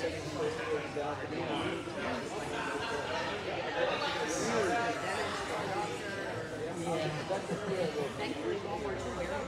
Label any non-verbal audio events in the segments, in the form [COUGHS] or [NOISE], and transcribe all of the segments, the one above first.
World War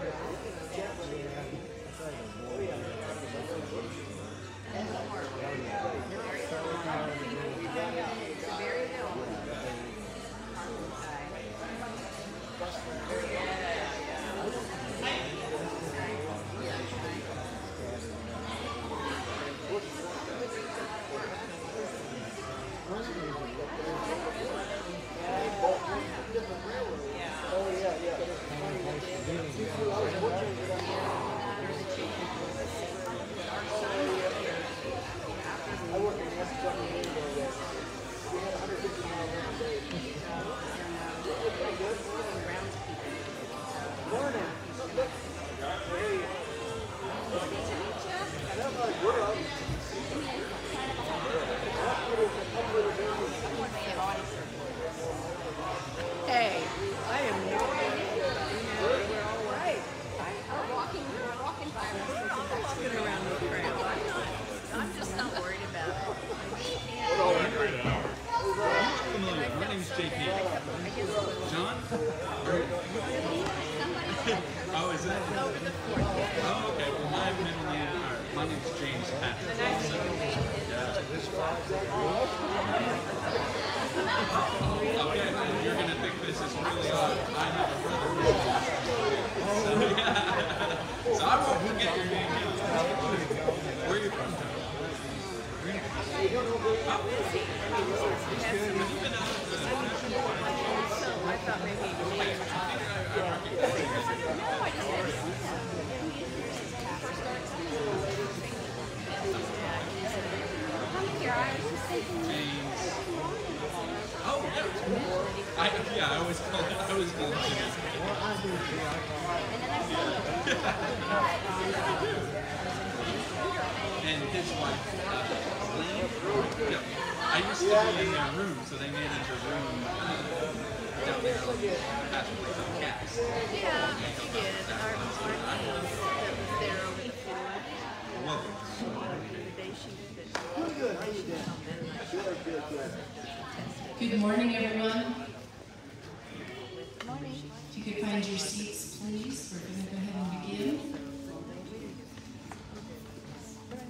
I'm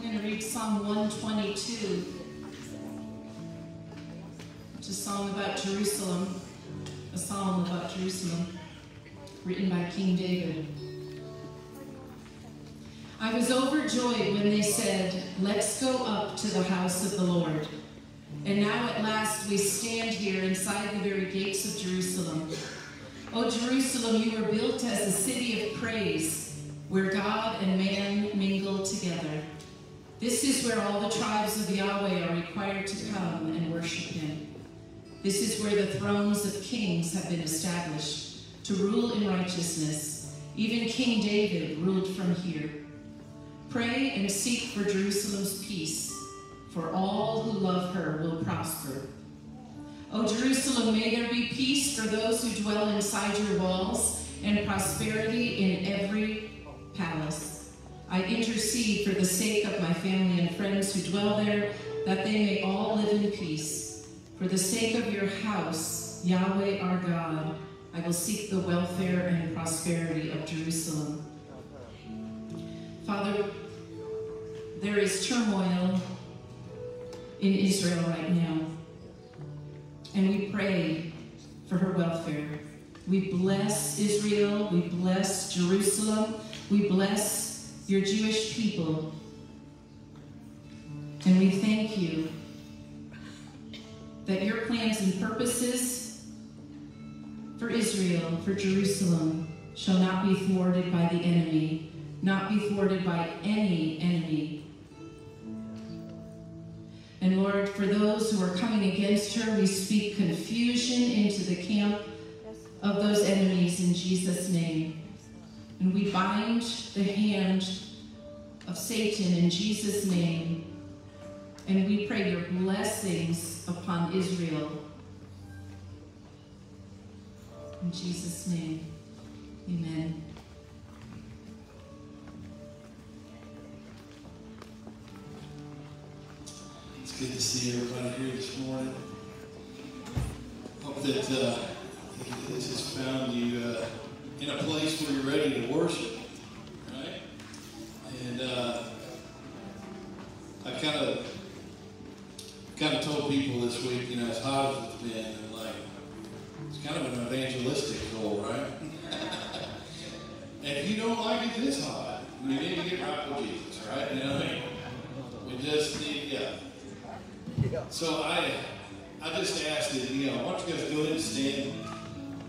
going to read Psalm 122. It's a song about Jerusalem, a psalm about Jerusalem, written by King David. I was overjoyed when they said, Let's go up to the house of the Lord. And now at last we stand here inside the very gates of Jerusalem. O Jerusalem, you were built as a city of praise, where God and man mingle together. This is where all the tribes of Yahweh are required to come and worship him. This is where the thrones of kings have been established, to rule in righteousness. Even King David ruled from here. Pray and seek for Jerusalem's peace, for all who love her will prosper. O Jerusalem, may there be peace for those who dwell inside your walls, and prosperity in every palace. I intercede for the sake of my family and friends who dwell there, that they may all live in peace. For the sake of your house, Yahweh our God, I will seek the welfare and prosperity of Jerusalem. Father, there is turmoil in Israel right now, and we pray for her welfare. We bless Israel, we bless Jerusalem, we bless your Jewish people, and we thank you that your plans and purposes for Israel, for Jerusalem, shall not be thwarted by the enemy, not be thwarted by any enemy. And Lord, for those who are coming against her, we speak confusion into the camp of those enemies in Jesus' name. And we bind the hand of Satan in Jesus' name. And we pray your blessings upon Israel. In Jesus' name, amen. It's good to see everybody here this morning. Hope that uh, this has found you uh, in a place where you're ready to worship, right? And uh, I kind of kind of told people this week, you know, as hot as it's been, and like it's kind of an evangelistic goal, right? [LAUGHS] and if you don't like it this hot, you need to get right with Jesus, right? You know what I mean? We just need, yeah. So I, I just asked that you know, why don't you guys go ahead and stand?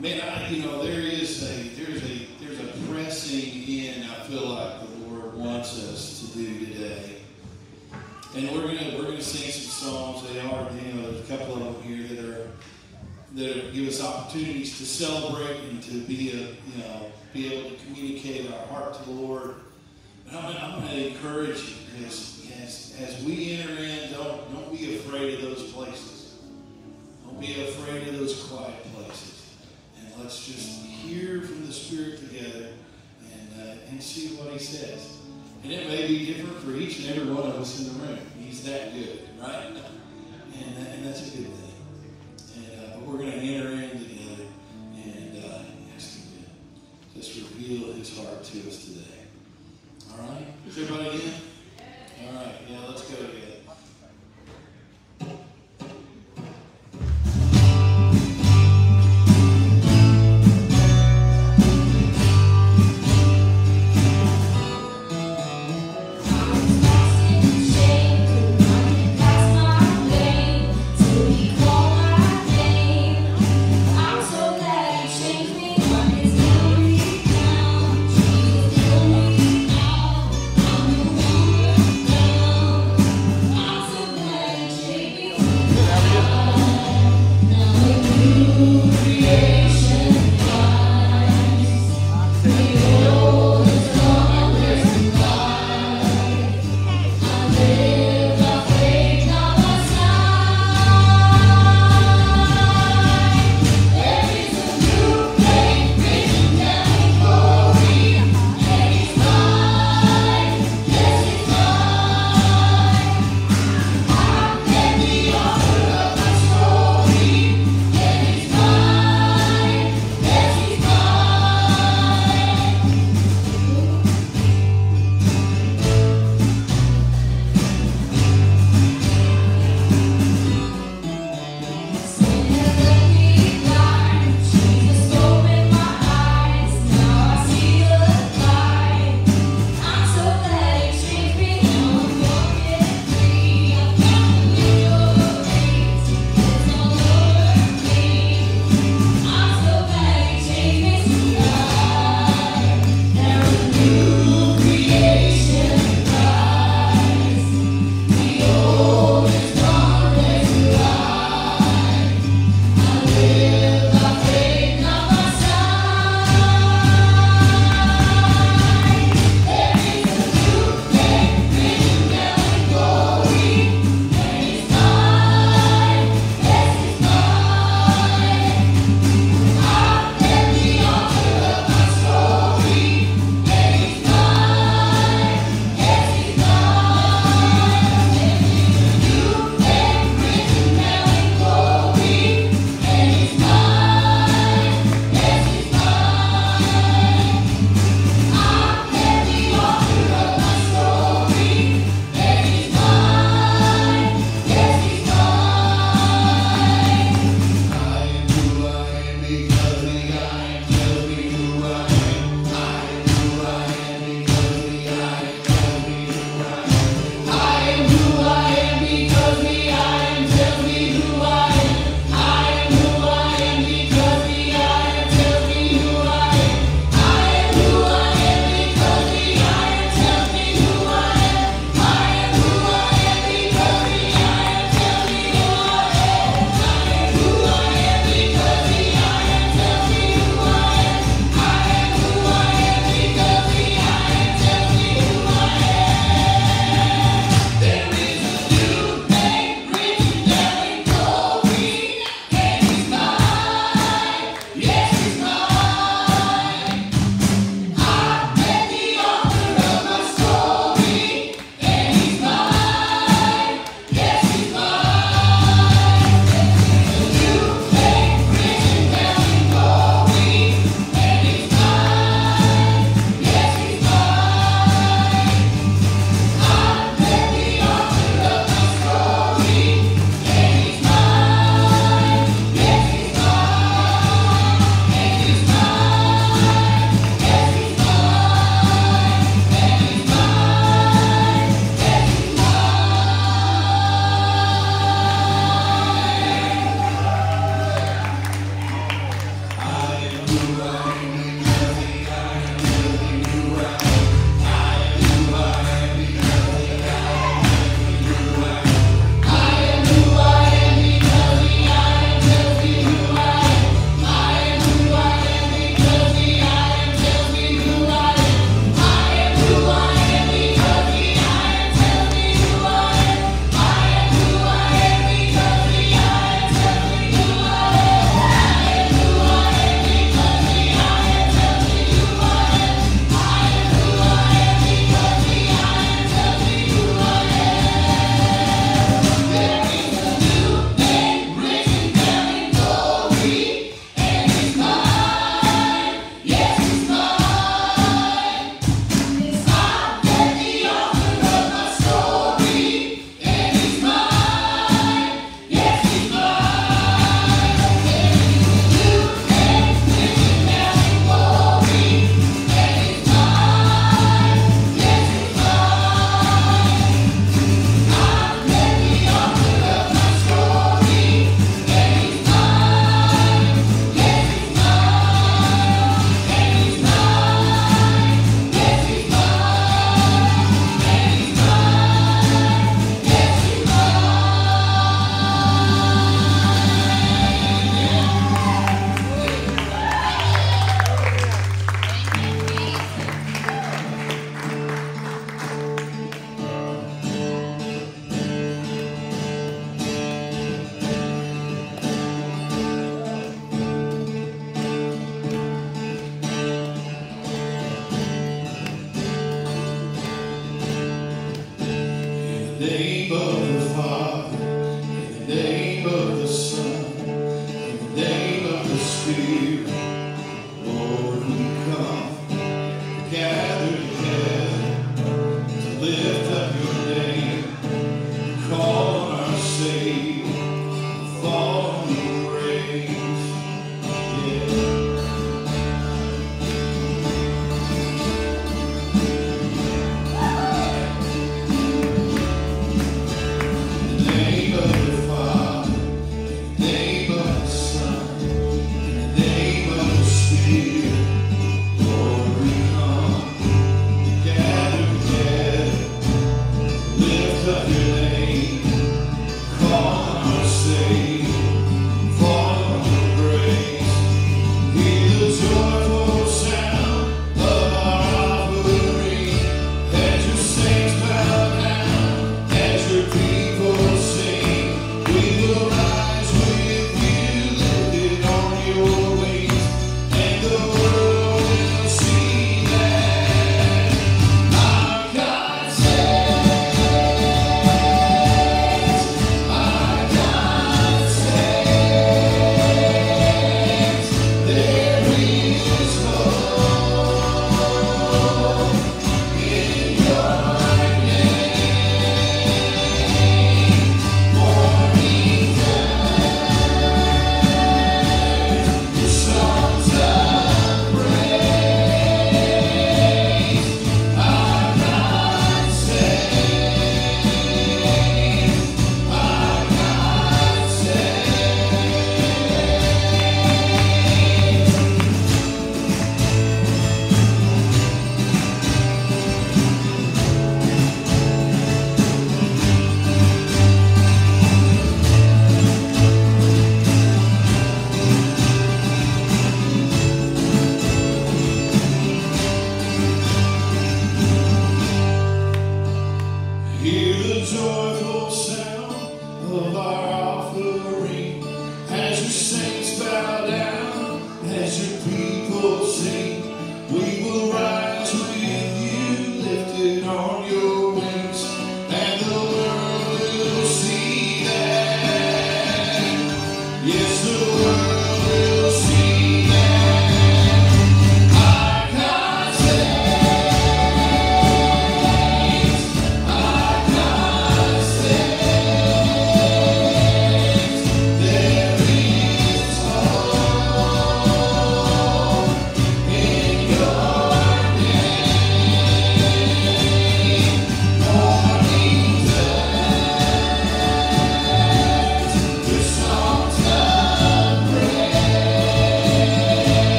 Man, I, you know, there is a there's a there's a pressing in. I feel like the Lord wants us to do today, and we're gonna we're gonna sing some songs. They are, you know, there's a couple of them here that are that give us opportunities to celebrate and to be a you know be able to communicate our heart to the Lord. But I'm, I'm going to encourage you as, as, as we enter in, don't, don't be afraid of those places. Don't be afraid of those quiet places. And let's just hear from the Spirit together and, uh, and see what He says. And it may be different for each and every one of us in the room. He's that good, right? And, uh, and that's a good thing. And, uh, but we're going to enter in together and uh, ask Him to just reveal His heart to us today. All right? Is everybody in? All right. Yeah, let's go together.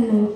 Senhor.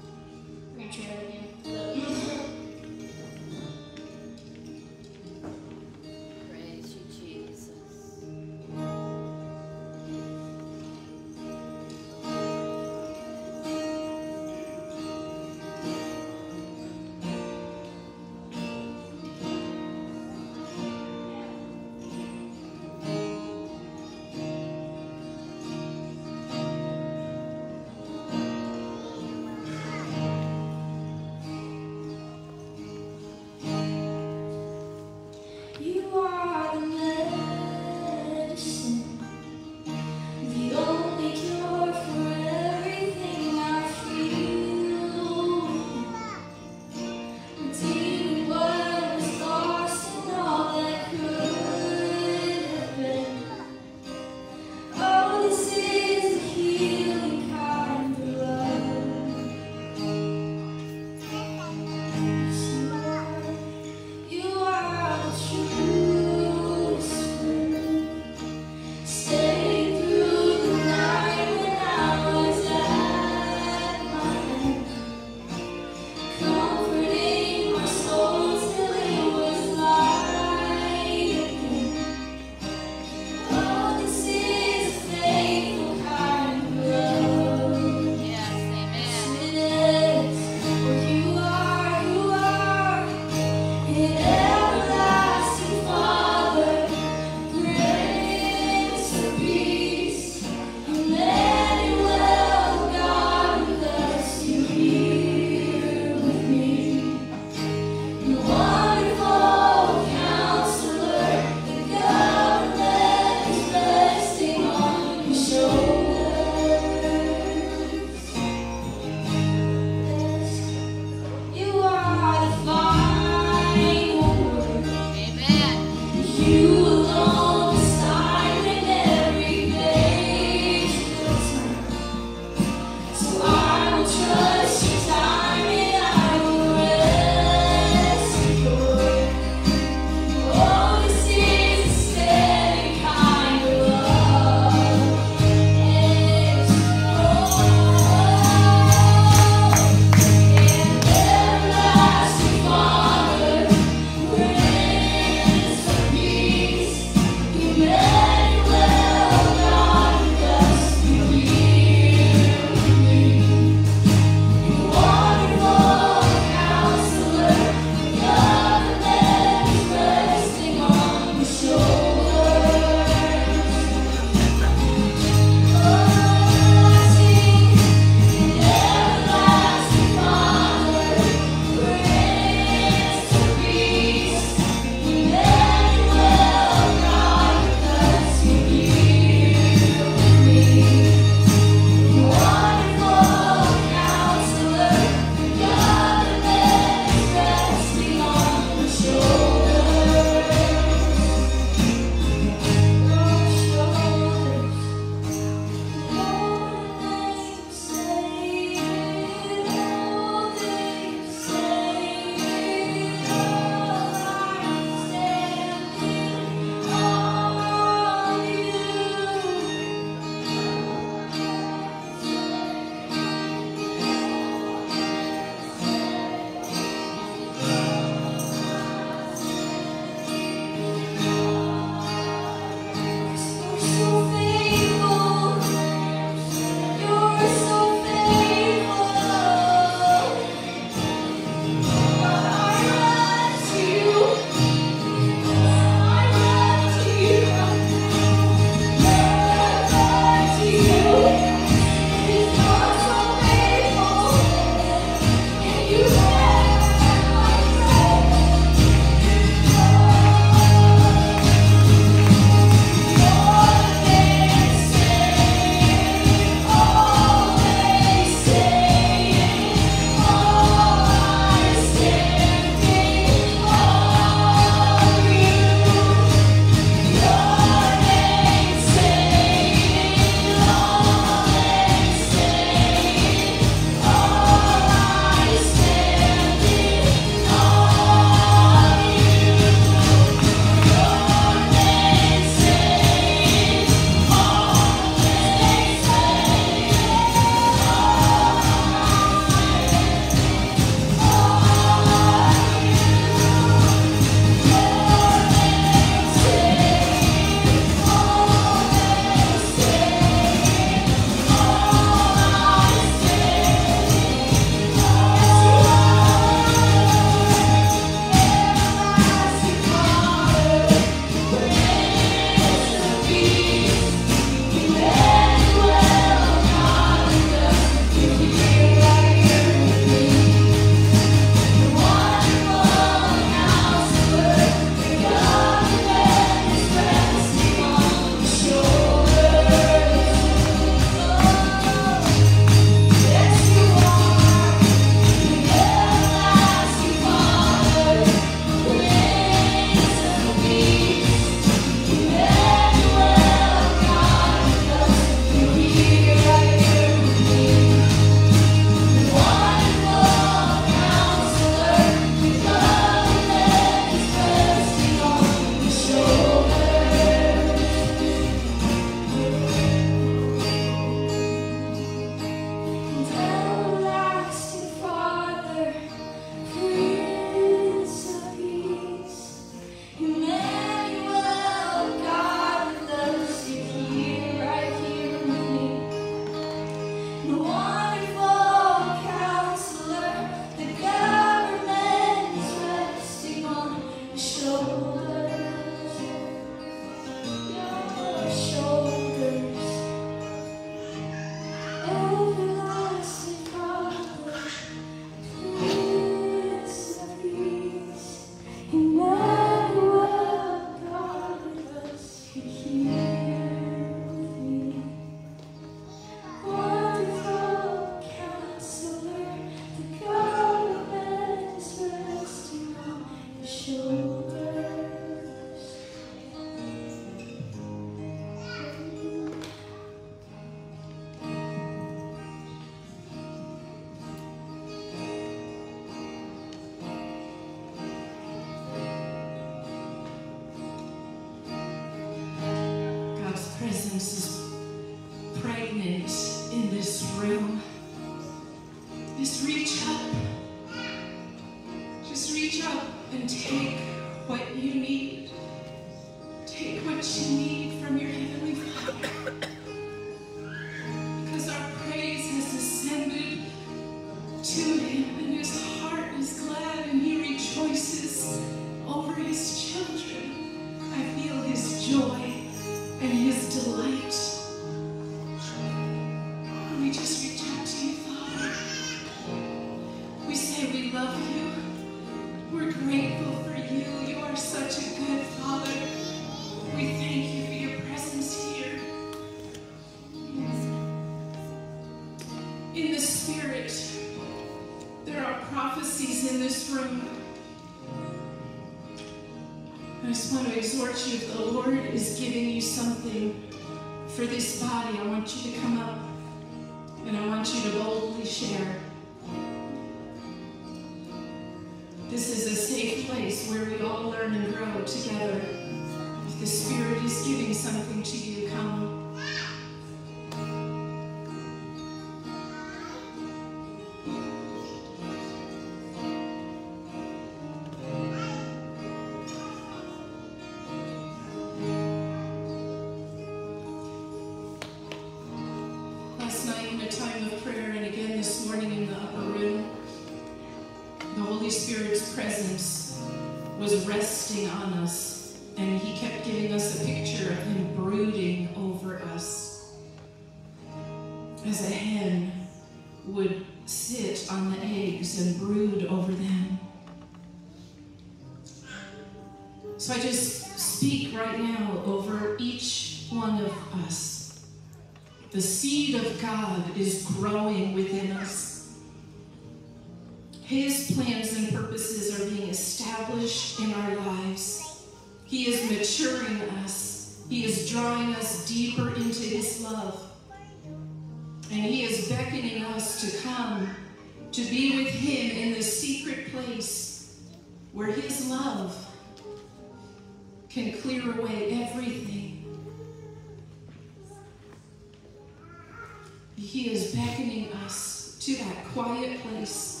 quiet place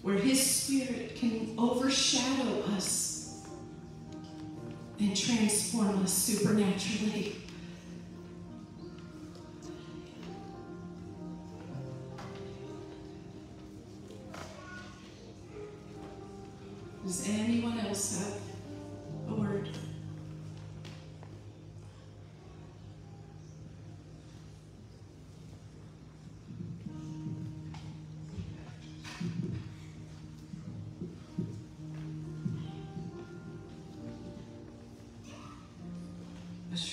where his spirit can overshadow us and transform us supernaturally. Does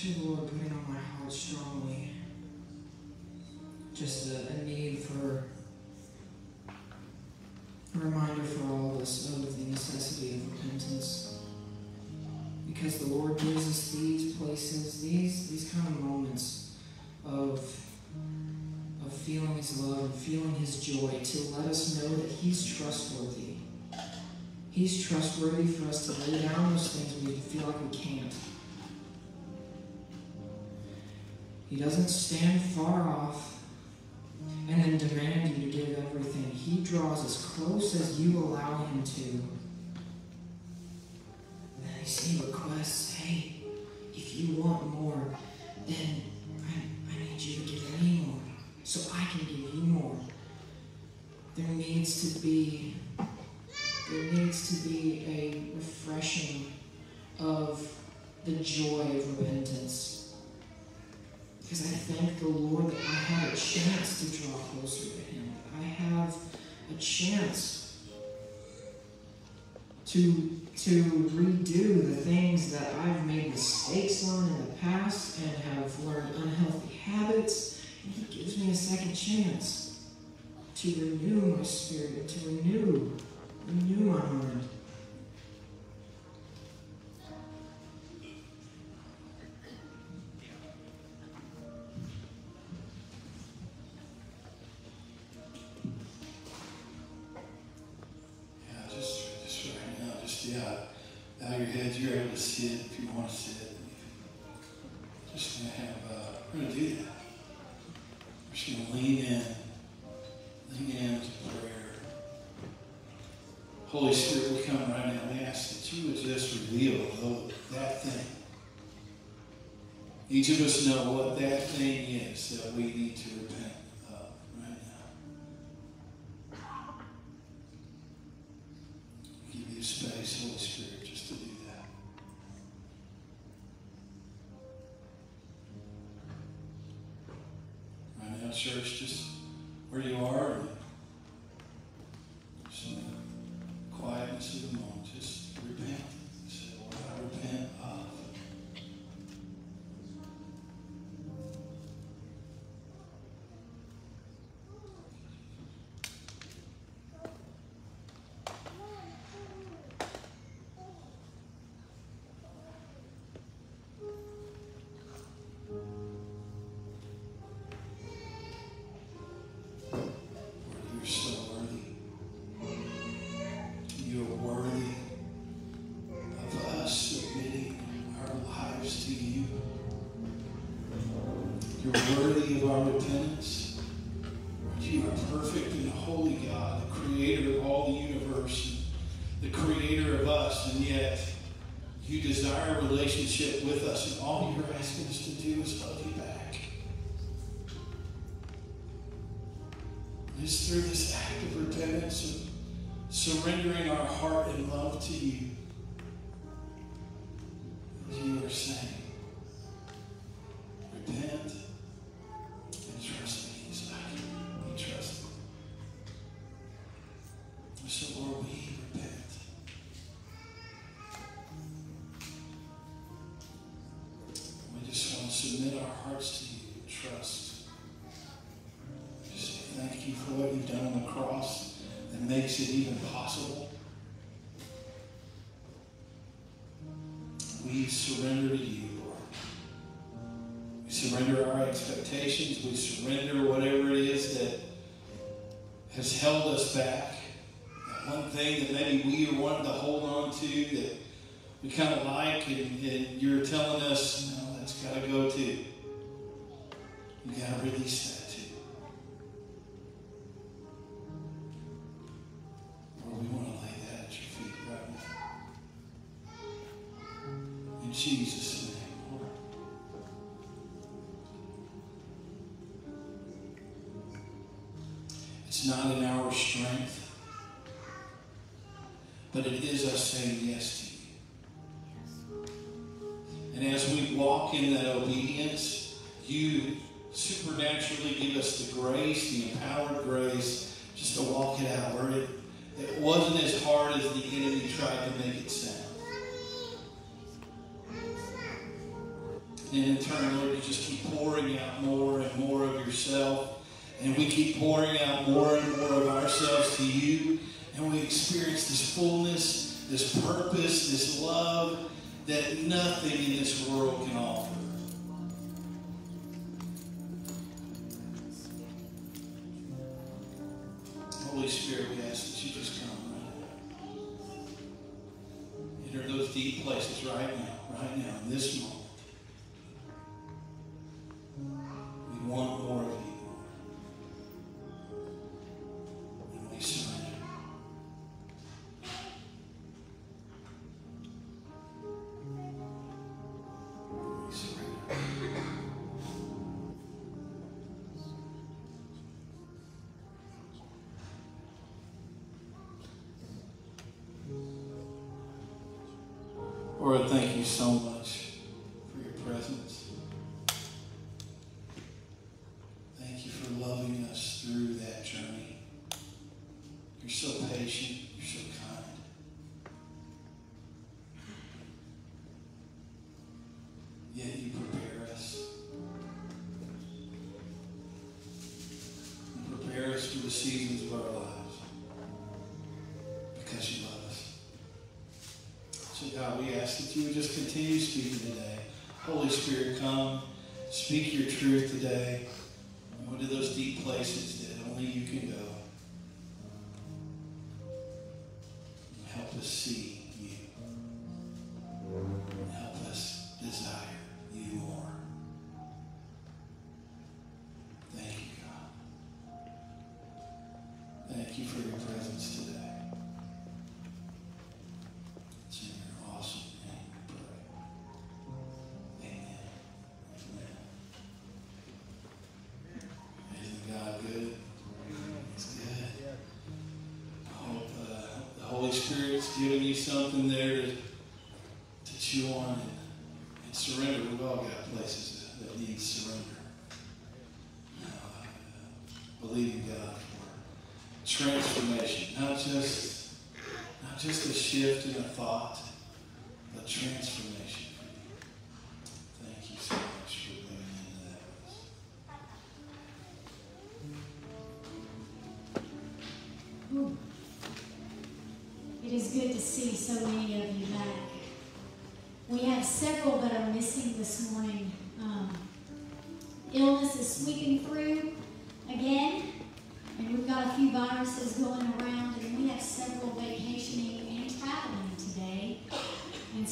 The Lord, putting on my heart strongly just a, a need for a reminder for all of us of the necessity of repentance. Because the Lord gives us these places, these these kind of moments of of feeling his love and feeling his joy to let us know that he's trustworthy. He's trustworthy for us to lay down those things we feel like we can't. He doesn't stand far off and then demand you to do everything. He draws as close as you allow him to. to renew my spirit Holy Spirit, we come right now. We ask that you would just reveal that thing. Each of us know what that thing is that we need to repent of right now. Give you space, Holy Spirit, just to do that. Right now, church, just where you are, worthy of our repentance. So, Lord, we repent. We just want to submit our hearts to you and trust. Just thank you for what you've done on the cross that makes it even possible. We surrender to you, Lord. We surrender our expectations. We surrender we kind of like, and, and you're telling us, no, that's got to go too. You got to release that too. Lord, we want to lay that at your feet right now. In Jesus' name, It's not an our Lord, God, we ask that you would just continue speaking today. Holy Spirit, come, speak your truth today. Go to those deep places that only you can go. Help us see Giving you something there to, to chew on and, and surrender. We've all got places that, need surrender. Uh, believing God for transformation, not just not just a shift in a thought,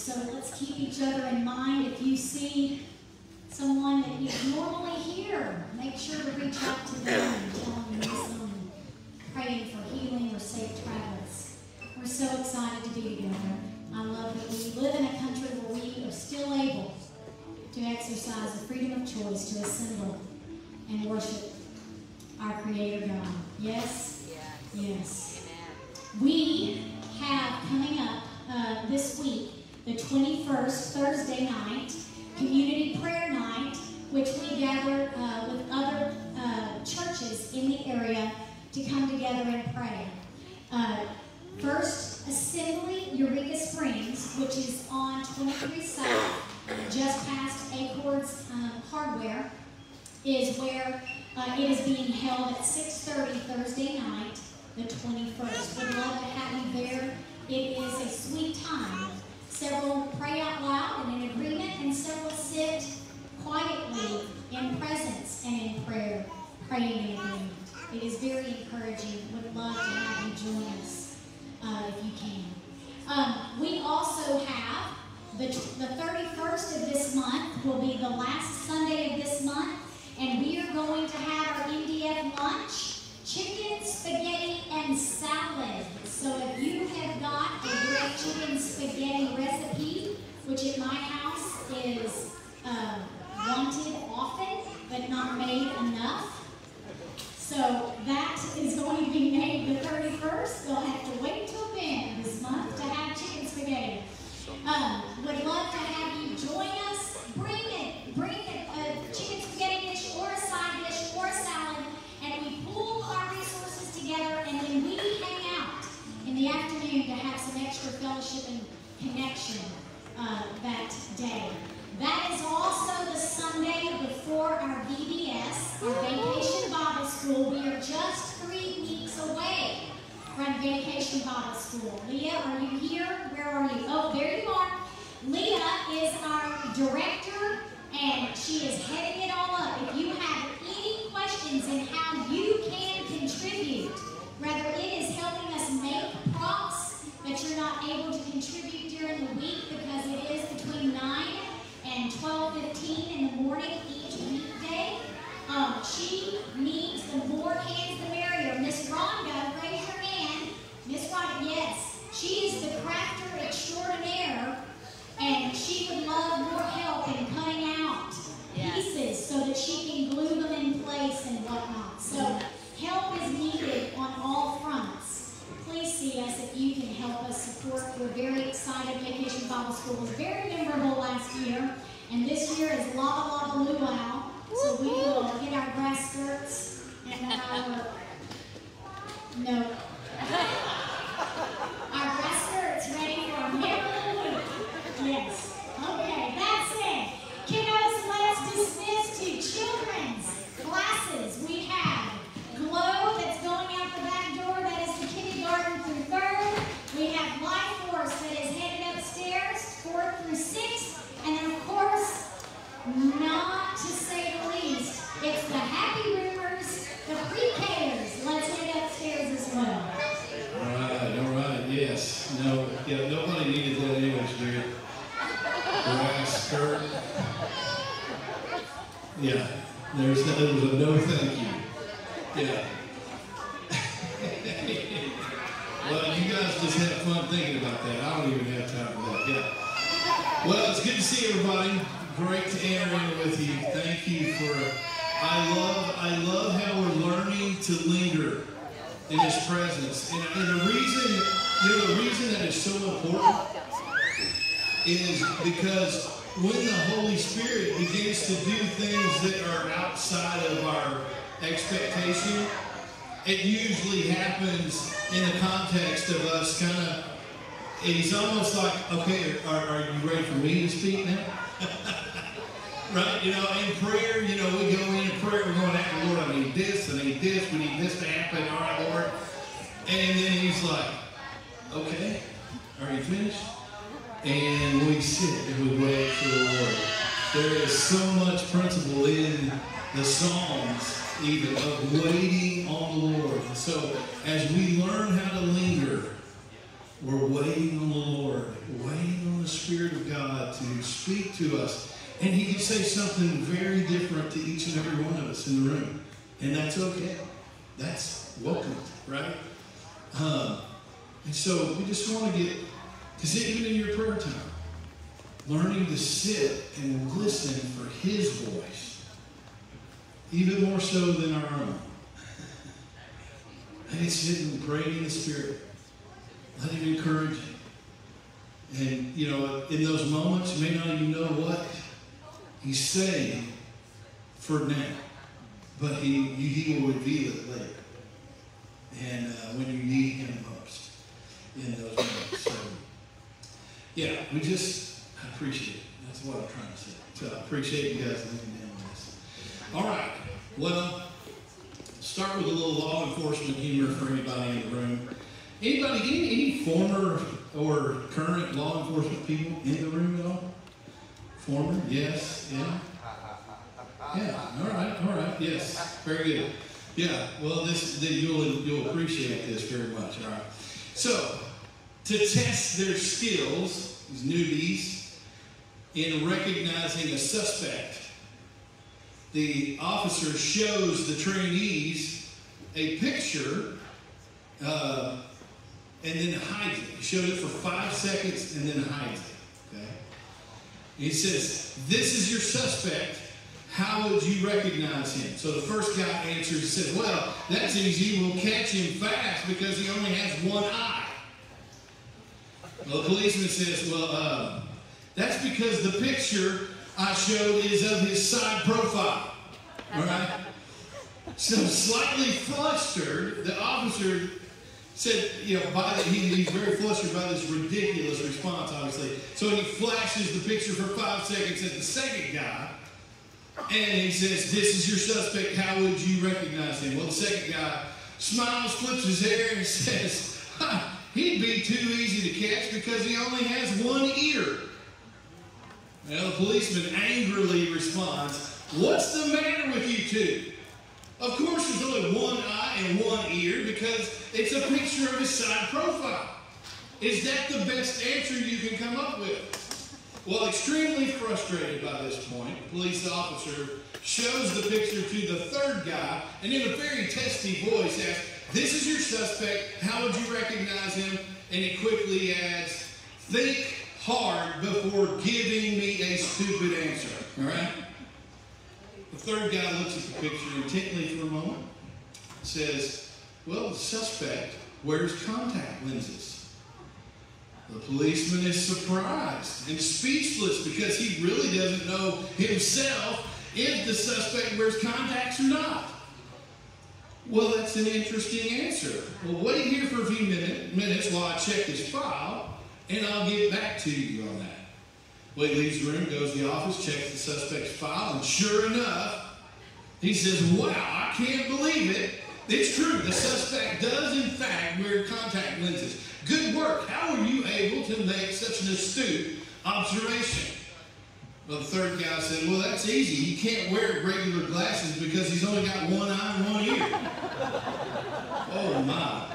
so let's keep each other in mind. If you see someone that you normally hear, make sure to reach out to them and tell them you miss them praying for healing or safe travels. We're so excited to be together. I love that we live in a country where we are still able to exercise the freedom of choice to assemble and worship our Creator God. Yes? Yes. Amen. We have coming up uh, this week, the 21st, Thursday night, community prayer night, which we gather uh, with other uh, churches in the area to come together and pray. Uh, First Assembly, Eureka Springs, which is on 23 South, just past Acorns um, Hardware, is where uh, it is being held at 6.30 Thursday night, the 21st. We'd love to have you there. It is a sweet time. Several pray out loud and in agreement, and several sit quietly in presence and in prayer, praying in agreement. It is very encouraging. Would love to have you join us uh, if you can. Um, we also have the, the 31st of this month will be the last Sunday of this month, and we are going to have our NDF lunch, chicken, spaghetti, and salad. So if you have got a great chicken spaghetti recipe, which at my house is uh, wanted often, but not made enough, so that is going to be made the 31st. They'll have to wait till then this month to have chicken spaghetti. Um, would love to have you join us. Bring it. Bring a, the afternoon to have some extra fellowship and connection uh, that day. That is also the Sunday before our VBS, our Vacation Bible School. We are just three weeks away from Vacation Bible School. Leah, are you here? Where are you? Oh, there you are. Leah is our director, and she is heading it all up. If you have any questions in how you can contribute, whether it is helping us make props that you're not able to contribute during the week because it is between 9 and 12.15 in the morning each weekday. Um, she needs the more hands the merrier. Miss Rhonda, raise your hand. Miss Rhonda, yes. She is the crafter extraordinaire, and she would love more help in cutting out pieces so that she can glue them in place and whatnot. So help is needed on all fronts. See us if you can help us support. We're very excited. Vacation Bible School was very memorable last year, and this year is Lava Lava Luau. So we will get our grass skirts and our no. [LAUGHS] Our grass skirts ready for a memorable week. Yes. Okay, that's it. Kiddos, let's dismiss to children's classes. We have Glow that's going out the back door. That is the kindergarten through third. We have Life Force that is headed upstairs, fourth through sixth. And then, of course, not to say the least, it's the Happy Roomers, the pre-Kers. Let's head upstairs as well. All right, all right, yes. No, yeah, nobody needed that anyways, Jared. Grass skirt. Yeah, there's, no- a no thank you. Yeah. Great to with you. Thank you for, I love, I love how we're learning to linger in His presence. And, and the reason, you know, the reason that is so important is because when the Holy Spirit begins to do things that are outside of our expectation, it usually happens in the context of us kind of, it's almost like, okay, are, are you ready for me to speak now? Right? You know, in prayer, you know, we go in prayer, we're going after the Lord, I need this, I need this, we need this to happen, all right, Lord. And then he's like, okay, are you finished? And we sit and we wait for the Lord. There is so much principle in the Psalms, even of waiting on the Lord. So as we learn how to linger, we're waiting on the Lord, waiting on the Spirit of God to speak to us. And He can say something very different to each and every one of us in the room. And that's okay. That's welcome, right? Um, and so we just want to get, because even in your prayer time, learning to sit and listen for His voice, even more so than our own. And sit and pray in the Spirit. Let Him encourage you. And, you know, in those moments, you may not even know what He's saying for now, but He, he will reveal it later. And uh, when you need Him most in those moments. So, yeah, we just I appreciate it. That's what I'm trying to say. So I appreciate you guys looking down on this. All right. Well, start with a little law enforcement humor for anybody in the room. Anybody, any, any former or current law enforcement people in the room at all? Former? Yes. Yeah. Yeah. All right. All right. Yes. Very good. Yeah. Well, this you'll you'll appreciate this very much. All right. So, to test their skills, these newbies, in recognizing a suspect, the officer shows the trainees a picture uh, and then hides it. He showed it for five seconds and then hides it. He says, This is your suspect. How would you recognize him? So the first guy answers, he says, Well, that's easy. We'll catch him fast because he only has one eye. Well, the policeman says, Well, uh, that's because the picture I showed is of his side profile. All right? So slightly flustered, the officer said, you know, by the, he, he's very flustered by this ridiculous response, obviously. So he flashes the picture for five seconds at the second guy, and he says, This is your suspect. How would you recognize him? Well, the second guy smiles, flips his hair, and [LAUGHS] says, He'd be too easy to catch because he only has one ear. Now the policeman angrily responds, What's the matter with you two? Of course, there's only one eye and one ear because it's a picture of his side profile. Is that the best answer you can come up with? Well, extremely frustrated by this point, the police officer shows the picture to the third guy and in a very testy voice asks, This is your suspect. How would you recognize him? And he quickly adds, Think hard before giving me a stupid answer. All right? Third guy looks at the picture intently for a moment, says, Well, the suspect wears contact lenses. The policeman is surprised and speechless because he really doesn't know himself if the suspect wears contacts or not. Well, that's an interesting answer. Well, wait here for a few minute, minutes while I check his file, and I'll get back to you on that. Leaves the room, goes to the office, checks the suspect's file, and sure enough, he says, Wow, I can't believe it. It's true. The suspect does, in fact, wear contact lenses. Good work. How were you able to make such an astute observation? Well, the third guy said, Well, that's easy. He can't wear regular glasses because he's only got one eye and one ear. [LAUGHS] oh, my.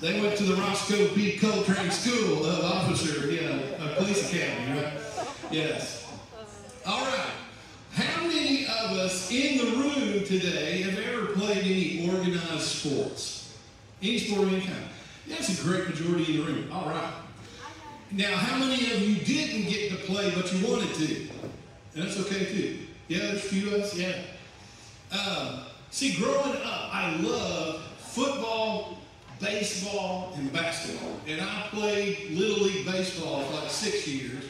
They went to the Rosco P. Coltrane School of Officer, you Police Academy, right? Yes. All right. How many of us in the room today have ever played any organized sports? Any sport of any kind? That's a great majority in the room. All right. Now, how many of you didn't get to play but you wanted to? That's okay too. Yeah, there's a few of us. Yeah. Um, see, growing up, I loved football, baseball and basketball. And I played Little League Baseball for like six years.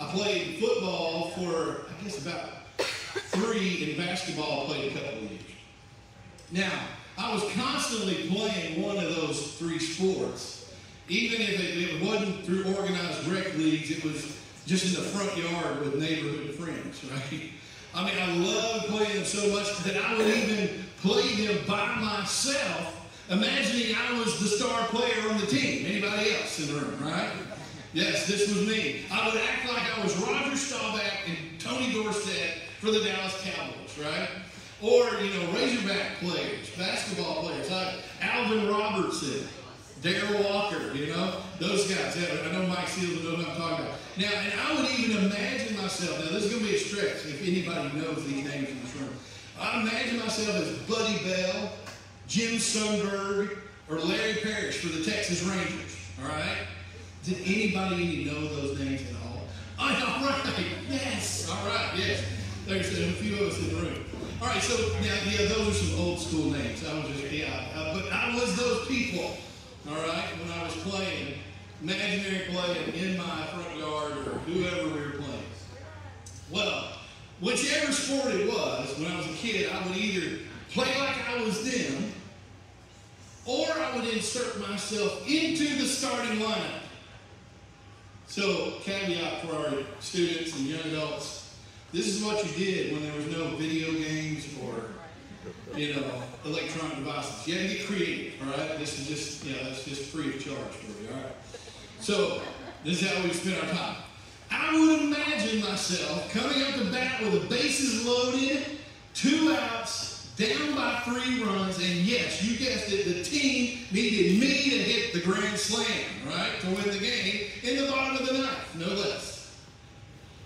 I played football for, I guess, about three, and basketball played a couple of years. Now, I was constantly playing one of those three sports. Even if it, it wasn't through organized rec leagues, it was just in the front yard with neighborhood friends, [LAUGHS] right? I mean, I loved playing them so much that I would even play them by myself, imagining I was the star player on the team. Anybody else in the room, right? Yes, this was me. I would act like I was Roger Staubach and Tony Dorsett for the Dallas Cowboys, right? Or, you know, Razorback players, basketball players, like Alvin Robertson, Darrell Walker, you know, those guys. Yeah, I know Mike Seals knows what I'm talking about. Now, and I would even imagine myself, now this is going to be a stretch if anybody knows these names in this room. I imagine myself as Buddy Bell, Jim Sundberg, or Larry Parrish for the Texas Rangers, all right? Did anybody even know those names at all? [LAUGHS] All right, yes, all right, yes. There's a few of us in the room. All right, so yeah, yeah, those are some old school names. I was just, yeah, uh, but I was those people, all right, when I was playing, imaginary playing in my front yard or whoever we were playing. Well, whichever sport it was, when I was a kid, I would either play like I was them, or I would insert myself into the starting lineup. So, caveat for our students and young adults, this is what you did when there was no video games or, you know, electronic devices. You had to get creative, all right? This is just, yeah, that's just free of charge for you, all right? So, this is how we spend our time. I would imagine myself coming up the bat with the bases loaded, two outs, down by three runs, and yes, you guessed it, the team needed me to hit the grand slam, right, to win the game in the bottom of the ninth, no less.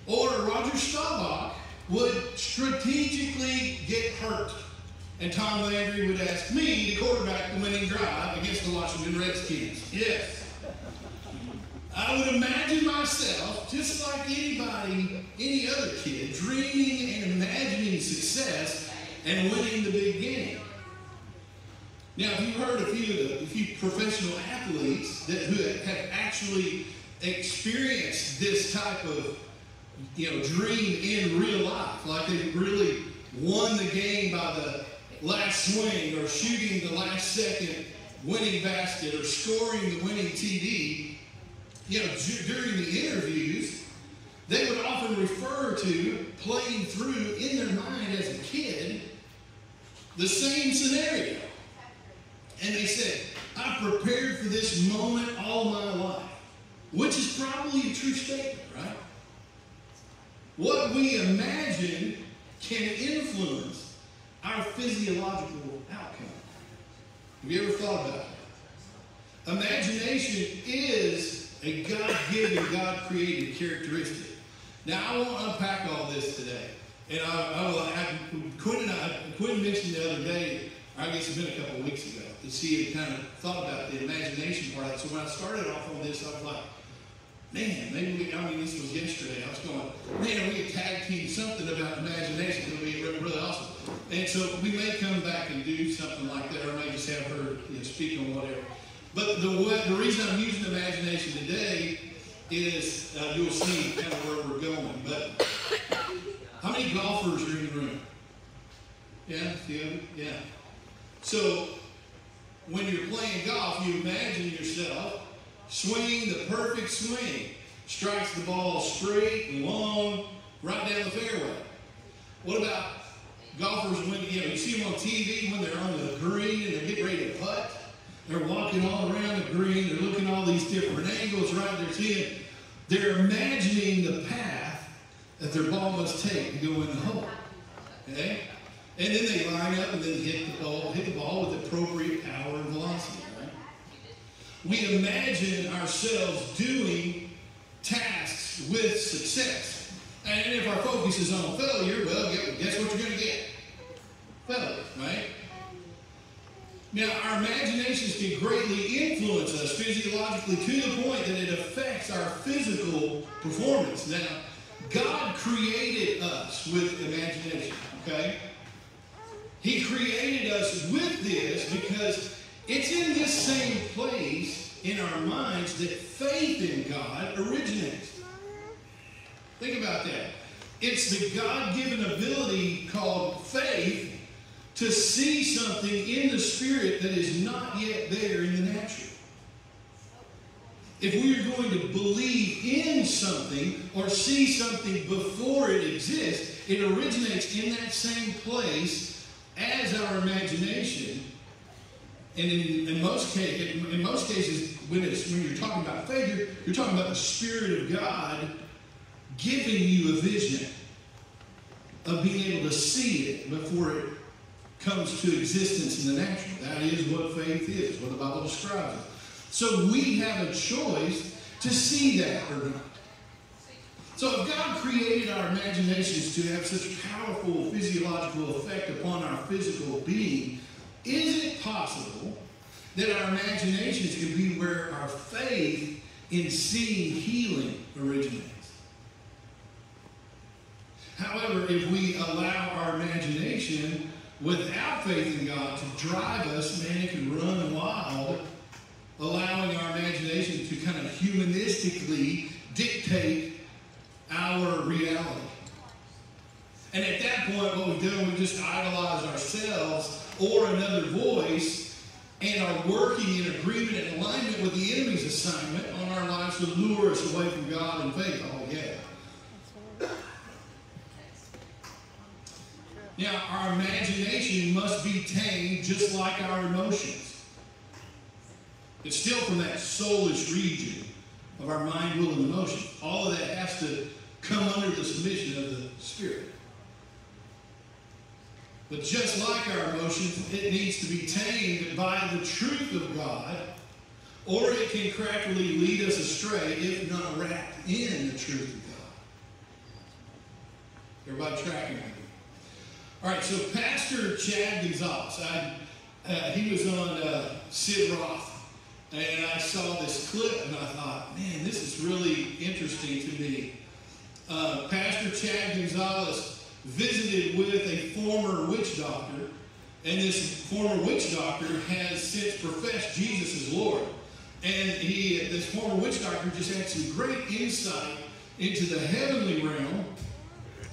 Or Roger Staubach would strategically get hurt, and Tom Landry would ask me to quarterback the winning drive against the Washington Redskins. Yes. I would imagine myself, just like anybody, any other kid, dreaming and imagining success and winning the big game. Now, if you've heard a few of the a few professional athletes that who have actually experienced this type of you know dream in real life, like they really won the game by the last swing or shooting the last second winning basket or scoring the winning TD, you know, during the interviews, they would often refer to playing through in their mind as a kid the same scenario. And they said, I prepared for this moment all my life, which is probably a true statement, right? What we imagine can influence our physiological outcome. Have you ever thought about that? Imagination is a God given, God created characteristic. Now, I won't unpack all this today. And I, I, I, Quinn and I, Quinn mentioned the other day, I guess it's been a couple of weeks ago, that she had kind of thought about the imagination part. So when I started off on this, I was like, man, maybe we, I mean, this was yesterday. I was going, man, we could tag team something about imagination. It would be really, awesome. And so we may come back and do something like that, or may just have her you know, speak on whatever. But the, the reason I'm using imagination today is uh, you'll see kind of where we're going. But how many golfers are in the room? Yeah, few. Yeah. So when you're playing golf, you imagine yourself swinging the perfect swing, strikes the ball straight and long, right down the fairway. What about golfers when you know you see them on TV when they're on the green and they're getting ready to putt? They're walking all around the green. They're looking all these different angles, right? They're seeing. They're imagining the path that their ball must take to go in the hole. Okay? And then they line up and then hit the ball, hit the ball with appropriate power and velocity. Right? We imagine ourselves doing tasks with success. And if our focus is on failure, well, guess what you're going to get? Failure, right? Now, our imaginations can greatly influence us physiologically to the point that it affects our physical performance. Now, God created us with imagination, okay? He created us with this because It's in this same place in our minds that faith in God originates. Think about that. It's the God given ability called faith to see something in the spirit that is not yet there in the natural. If we are going to believe in something or see something before it exists, it originates in that same place as our imagination. And in, in most cases, in most cases, when when you're talking about faith, you're, you're talking about the Spirit of God giving you a vision of being able to see it before it comes to existence in the natural. That is what faith is, what the Bible describes. So we have a choice to see that or not. So if God created our imaginations to have such powerful physiological effect upon our physical being, is it possible that our imaginations can be where our faith in seeing healing originates? However, if we allow our imagination without faith in God to drive us, man, it can run wild, allowing our imagination to kind of humanistically dictate our reality. And at that point, what we do, we just idolize ourselves or another voice and are working in agreement and alignment with the enemy's assignment on our lives to lure us away from God and faith. Oh, yeah. Now, our imagination must be tamed just like our emotions. It's still from that soulish region of our mind, will, and emotion. All of that has to come under the submission of the Spirit. But just like our emotions, it needs to be tamed by the truth of God, or it can craftily lead us astray if not wrapped in the truth of God. Everybody tracking me? All right, so Pastor Chad Gonzalez, I, uh, he was on uh, Sid Roth, and I saw this clip, and I thought, man, this is really interesting to me. Uh, Pastor Chad Gonzalez visited with a former witch doctor, and this former witch doctor has since professed Jesus as Lord. And he, this former witch doctor just had some great insight into the heavenly realm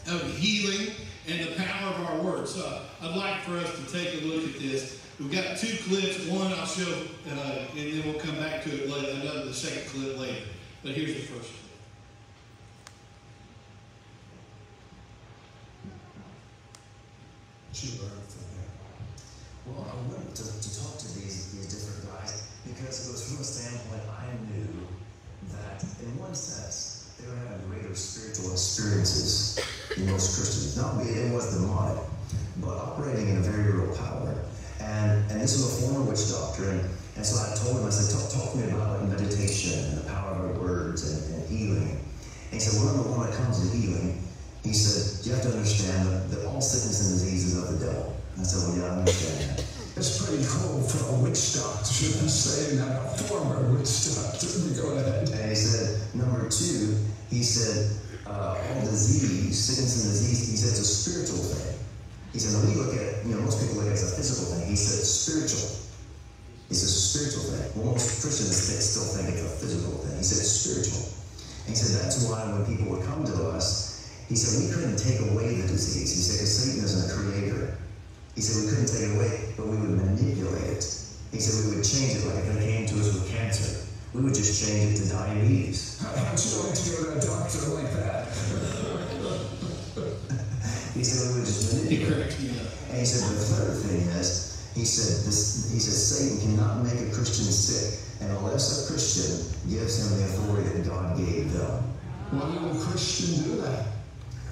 of healing and the power of our words. So I'd like for us to take a look at this. We've got two clips. One I'll show, uh, and then we'll come back to it later, another the second clip later. But here's the first one. Well, I wanted to, to talk to these, these different guys because it was from a standpoint I knew that, in one sense, they were having greater spiritual experiences than most Christians. Not it was demonic, but operating in a very real power. And and this was a former witch doctor, and, and so I told him, I said, talk, talk to me about like, meditation and the power of words and, and healing. And he said, well, number one, when it comes to healing, he said, you have to understand that, that all sickness and disease is of the devil. And I said, well, yeah, I understand that. It's pretty cool for a witch doctor to be saying that, a former witch doctor. Go ahead. And he said, number two, he said, uh, all disease, sickness and disease, he said it's a spiritual thing. He said, when you look at, you know, most people look at it as a physical thing. He said spiritual. He says spiritual thing. Well, most Christians still think it's a physical thing. He said it's spiritual. And he said that's why when people would come to us, he said we couldn't take away the disease. He said because Satan isn't a creator. He said we couldn't take it away, but we would manipulate it. He said we would change it like if they came to us with cancer. We would just change it to diabetes. [LAUGHS] How'd you like to go to a doctor like that? [LAUGHS] just manipulate it. And he said the third thing is, he said this. He said Satan cannot make a Christian sick unless a Christian gives him the authority that God gave them. Why would a Christian do that?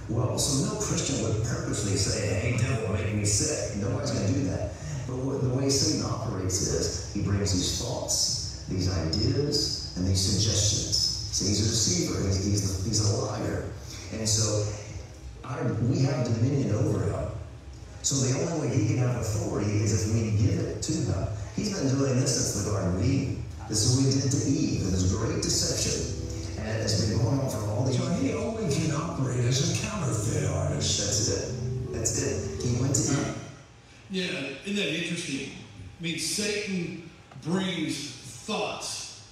Well, so no Christian would purposely say, hey, devil, make me sick. Nobody's going to do that. But what, the way Satan operates is he brings these thoughts, these ideas, and these suggestions. See, he's a deceiver. He's, he's, he's a liar. And so our, we have dominion over him. So the only way he can have authority is if we give it to him. He's been doing this since the Garden of Eden. This is what he did to Eve. This great deception. And it's been going on for all these So he only can operate as a counterfeit artist. That's it. That's it. He went to Eve. Yeah, isn't that interesting? I mean, Satan brings thoughts,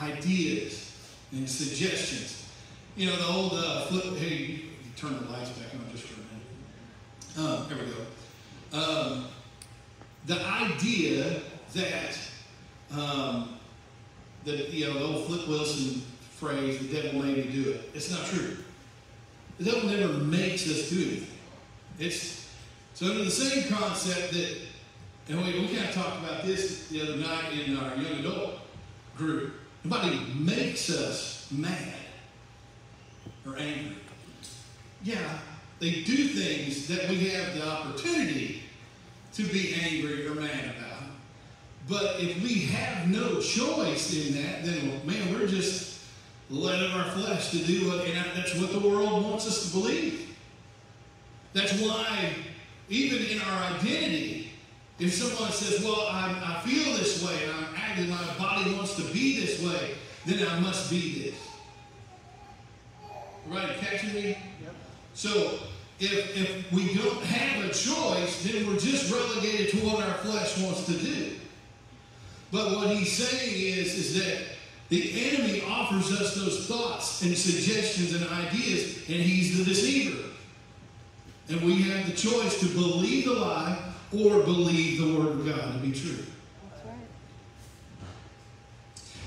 ideas, and suggestions. You know, the old uh, flip, hey, turn the lights back on just for a minute. Um, there we go. Um, the idea that, um, that, you know, the old Flip Wilson phrase, the devil made me do it. It's not true. The devil never makes us do anything. It's so under the same concept that, and we, we kind of talked about this the other night in our young adult group. Nobody makes us mad or angry. Yeah, they do things that we have the opportunity to be angry or mad about. But if we have no choice in that, then man, we're just led of our flesh to do what, and that's what the world wants us to believe. That's why, even in our identity, if someone says, Well, I, I feel this way and I'm acting, my body wants to be this way, then I must be this. Right? Catching me? So, if, if we don't have a choice, then we're just relegated to what our flesh wants to do. But what he's saying is, is that the enemy offers us those thoughts and suggestions and ideas, and he's the deceiver. And we have the choice to believe the lie or believe the word of God to be true. Right.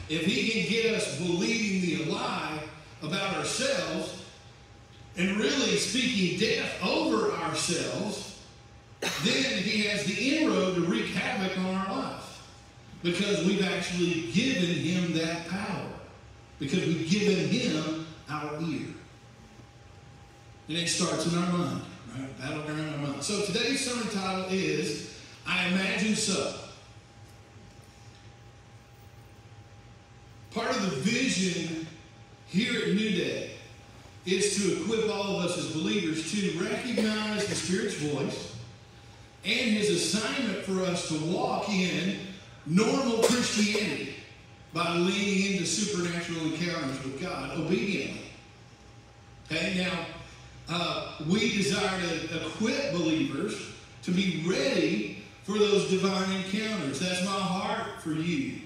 If he can get us believing the lie about ourselves and really speaking death over ourselves, then he has the inroad to wreak havoc on our life. Because we've actually given him that power. Because we've given him our ear. And it starts in our mind, right? Battleground our mind. So today's sermon title is I Imagine So. Part of the vision here at New Day is to equip all of us as believers to recognize the Spirit's voice and His assignment for us to walk in normal Christianity by leaning into supernatural encounters with God obediently. Okay, now, uh, we desire to equip believers to be ready for those divine encounters. That's my heart for you.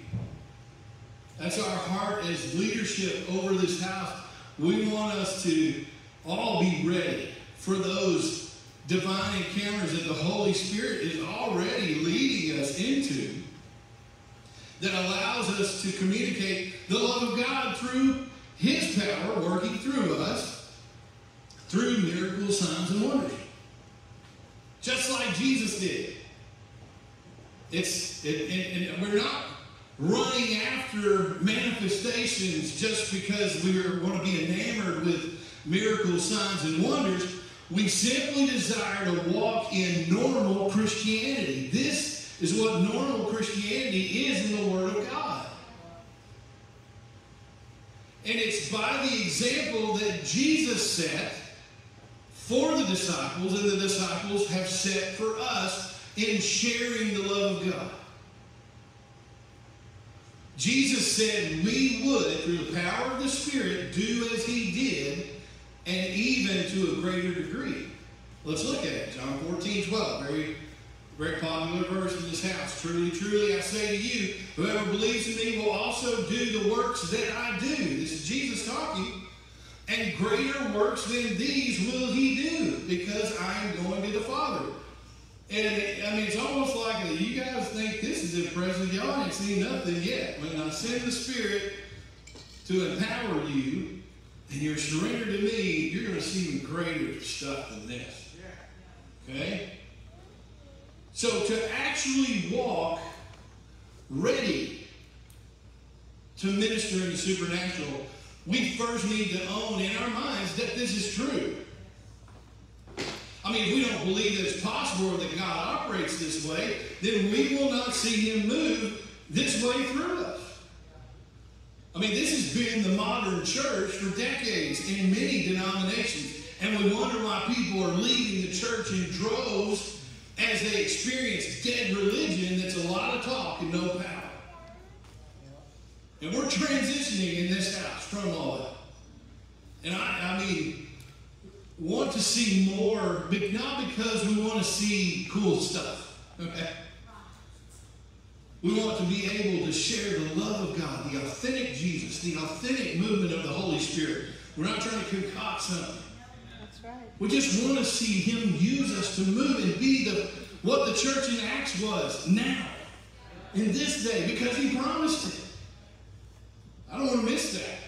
That's our heart as leadership over this house. We want us to all be ready for those divine encounters that the Holy Spirit is already leading us into that allows us to communicate the love of God through His power working through us through miracles, signs, and wonders. Just like Jesus did. It's it, and, and we're not running after manifestations just because we want to be enamored with miracles, signs, and wonders. We simply desire to walk in normal Christianity. This is what normal Christianity is in the Word of God. And it's by the example that Jesus set for the disciples, and the disciples have set for us in sharing the love of God. Jesus said we would, through the power of the Spirit, do as he did, and even to a greater degree. Let's look at it. John 14, 12. Very, very popular verse in this house. Truly, truly, I say to you, whoever believes in me will also do the works that I do. This is Jesus talking. And greater works than these will he do, because I am going to the Father. And I mean, it's almost like uh, you guys think this is impressive. Y'all ain't seen nothing yet. When I send the Spirit to empower you, and you're surrendered to me, you're going to see even greater stuff than this. Okay? So to actually walk ready to minister in the supernatural, we first need to own in our minds that this is true. I mean, if we don't believe that it's possible or that God operates this way, then we will not see Him move this way through us. I mean, this has been the modern church for decades in many denominations. And we wonder why people are leaving the church in droves as they experience dead religion that's a lot of talk and no power. And we're transitioning in this house from all that. And I, I mean, want to see more, but not because we want to see cool stuff. Okay? We want to be able to share the love of God, the authentic Jesus, the authentic movement of the Holy Spirit. We're not trying to concoct something. That's right. We just want to see Him use us to move and be the what the church in Acts was now, in this day, because He promised it. I don't want to miss that.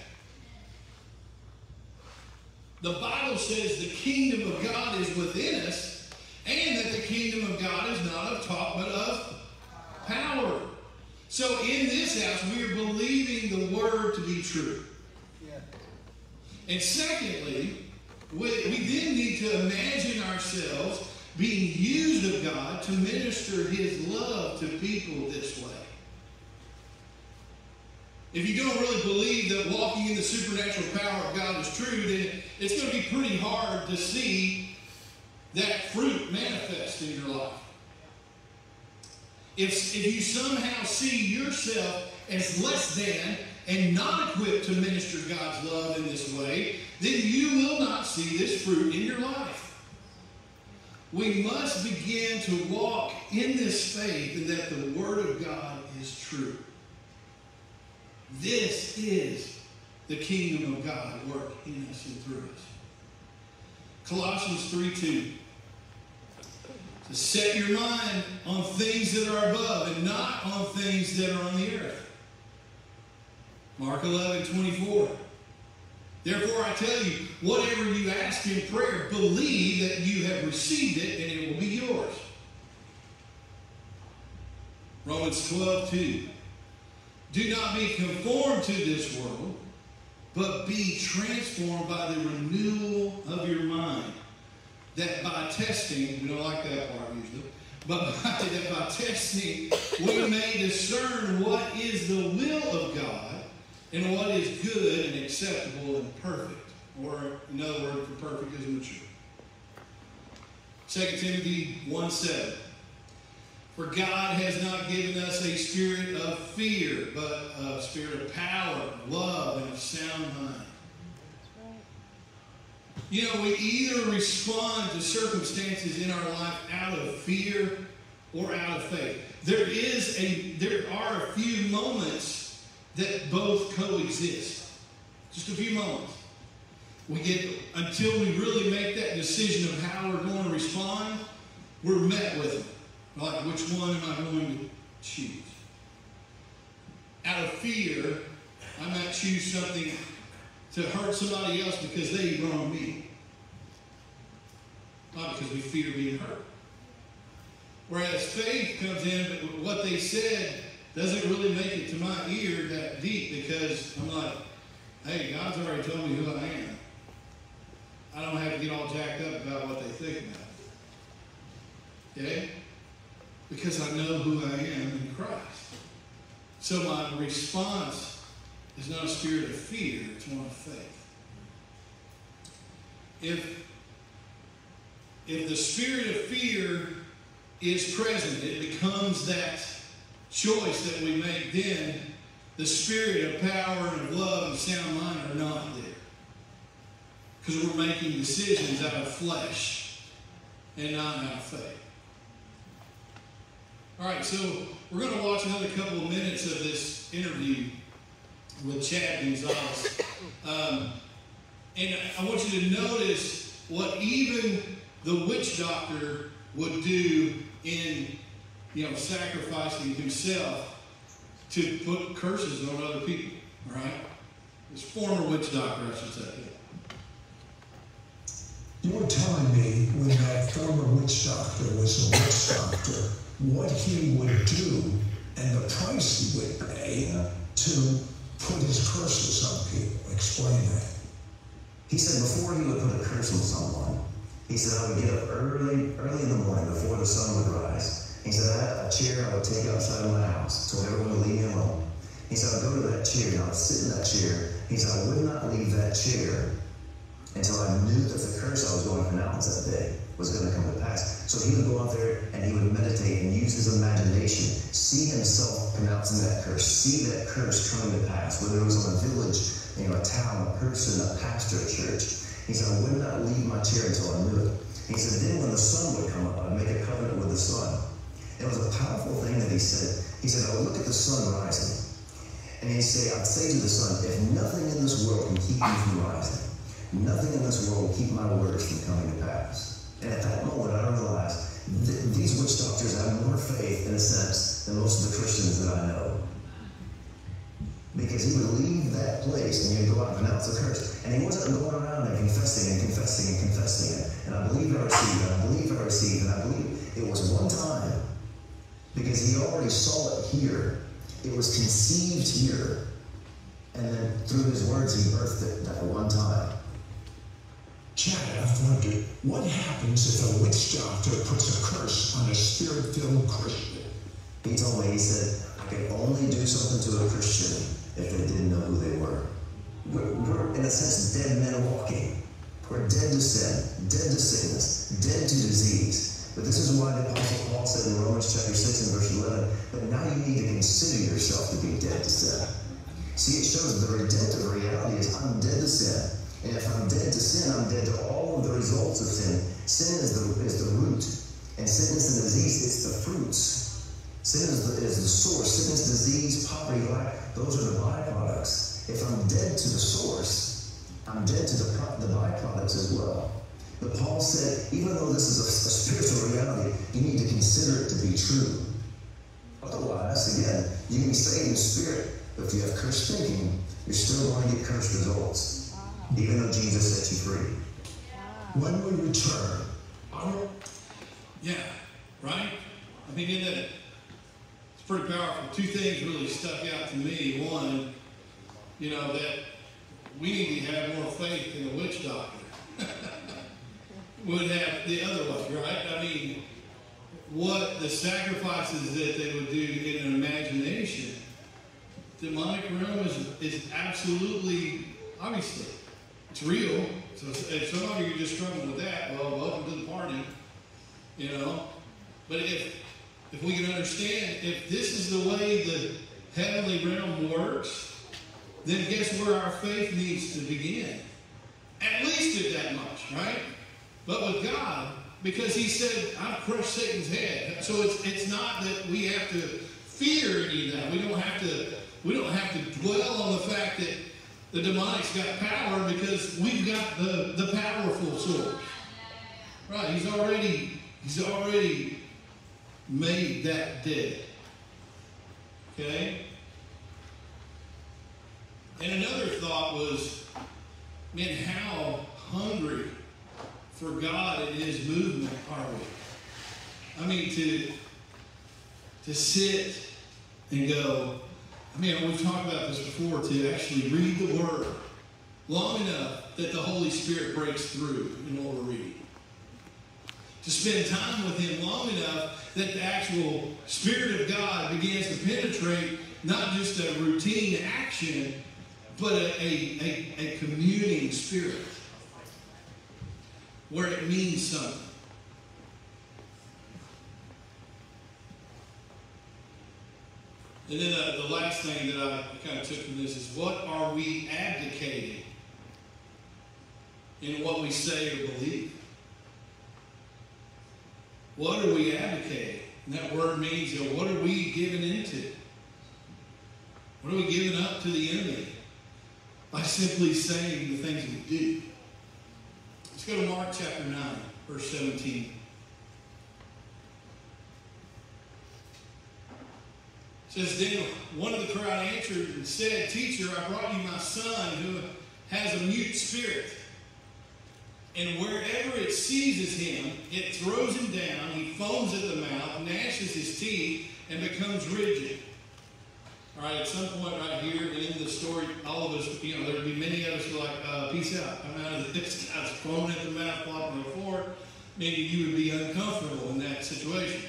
The Bible says the kingdom of God is within us, and that the kingdom of God is not of talk but of power. So in this house, we are believing the word to be true. And secondly, we, we then need to imagine ourselves being used of God to minister His love to people this way. If you don't really believe that walking in the supernatural power of God is true, then it's going to be pretty hard to see that fruit manifest in your life. If, if you somehow see yourself as less than and not equipped to minister God's love in this way, then you will not see this fruit in your life. We must begin to walk in this faith and that the Word of God is true. This is the kingdom of God at work in us and through us. Colossians 3 2. To set your mind on things that are above and not on things that are on the earth. Mark 11 24. Therefore, I tell you, whatever you ask in prayer, believe that you have received it and it will be yours. Romans 12 2. Do not be conformed to this world, but be transformed by the renewal of your mind. That by testing, we don't like that part usually, but [LAUGHS] by, that by testing we may discern what is the will of God and what is good and acceptable and perfect. Or another word for perfect is mature. 2 Timothy 1 7. For God has not given us a spirit of fear, but a spirit of power, love, and of sound mind. You know, we either respond to circumstances in our life out of fear or out of faith. There is a there are a few moments that both coexist. Just a few moments. We get until we really make that decision of how we're going to respond, we're met with it. Like, which one am I going to choose? Out of fear, I might choose something to hurt somebody else because they wronged me. Not because we fear being hurt. Whereas faith comes in, but what they said doesn't really make it to my ear that deep because I'm like, hey, God's already told me who I am. I don't have to get all jacked up about what they think about. Okay? Because I know who I am in Christ. So my response is not a spirit of fear, it's one of faith. If, if the spirit of fear is present, it becomes that choice that we make, then the spirit of power and of love and sound mind are not there. Because we're making decisions out of flesh and not out of faith. All right, so we're going to watch another couple of minutes of this interview with Chad Gonzalez. Um, and I want you to notice what even the witch doctor would do in, you know, sacrificing himself to put curses on other people, all right? This former witch doctor, I should say. You were telling me when that former witch doctor was a witch doctor, what he would do and the price he would pay to put his curses on people. Explain that. He said before he would put a curse on someone, he said I would get up early, early in the morning before the sun would rise. He said I had a chair I would take outside of my house, told everyone to leave me alone. He said I would go to that chair and I would sit in that chair. He said I would not leave that chair until I knew that the curse I was going to pronounce that day was going to come to pass. So he would go out there and he would meditate and use his imagination, see himself pronouncing that curse, see that curse coming to pass, whether it was on a village, you know, a town, a person, a pastor, a church. He said, I would not leave my chair until I knew it. He said, then when the sun would come up, I'd make a covenant with the sun. It was a powerful thing that he said. He said, I would look at the sun rising. And he'd say, I'd say to the sun, if nothing in this world can keep you from rising, nothing in this world will keep my words from coming to pass. And at that moment, I realized th- these witch doctors have more faith, in a sense, than most of the Christians that I know. Because he would leave that place and he'd go out and pronounce a curse. And he wasn't going around and confessing and confessing and confessing it. And I believe I received, and I believe I received, and I believe it was one time. Because he already saw it here. It was conceived here. And then through his words, he birthed it that one time. Chad, I've wondered, what happens if a witch doctor puts a curse on a spirit-filled Christian? He told me, he said, I could only do something to a Christian if they didn't know who they were. We're, we're in a sense, dead men walking. We're dead to sin, dead to sickness, dead to disease. But this is why the Apostle Paul said in Romans chapter 6 and verse 11, but now you need to consider yourself to be dead to sin. See, it shows the redemptive reality is I'm dead to sin. And if I'm dead to sin, I'm dead to all of the results of sin. Sin is the, is the root. And sickness and disease, it's the fruits. Sin is the, is the source. Sickness, disease, poverty, lack, those are the byproducts. If I'm dead to the source, I'm dead to the, the byproducts as well. But Paul said, even though this is a, a spiritual reality, you need to consider it to be true. Otherwise, again, you can be saved in spirit, but if you have cursed thinking, you're still going to get cursed results even though Jesus set you free. When we return, Yeah, right? I mean, isn't it? It's pretty powerful. Two things really stuck out to me. One, you know, that we need to have more faith in the witch doctor. [LAUGHS] would have the other way, right? I mean, what the sacrifices that they would do in an imagination, demonic realm is, is absolutely, obviously, it's real. So if some of you are just struggling with that, well, welcome to the party. You know? But if if we can understand, if this is the way the heavenly realm works, then guess where our faith needs to begin? At least at that much, right? But with God, because He said, "I've crushed Satan's head," so it's it's not that we have to fear any of that. We don't have to we don't have to dwell on the fact that the demonic's got power because we've got the the powerful source. Right? He's already he's already made that dead. Okay? And another thought was, man, how hungry for God in his movement are we? I mean, to, to sit and go, I mean, we've talked about this before, to actually read the Word long enough that the Holy Spirit breaks through in what we're reading to spend time with Him long enough that the actual Spirit of God begins to penetrate not just a routine action, but a, a, a, a communing spirit where it means something. And then uh, the last thing that I kind of took from this is what are we abdicating in what we say or believe? What are we abdicating? And that word means, you know, what are we giving into? What are we giving up to the enemy? By simply saying the things we do. Let's go to Mark chapter 9, verse 17. Says, Then one of the crowd answered and said, Teacher, I brought you my son who has a mute spirit. And wherever it seizes him, it throws him down. He foams at the mouth, gnashes his teeth, and becomes rigid. All right, at some point right here in the story, all of us, you know, there'd be many of us who are like, uh, peace out. Come out of this [LAUGHS] guy's foaming at the mouth, flopping on the floor. Maybe you would be uncomfortable in that situation.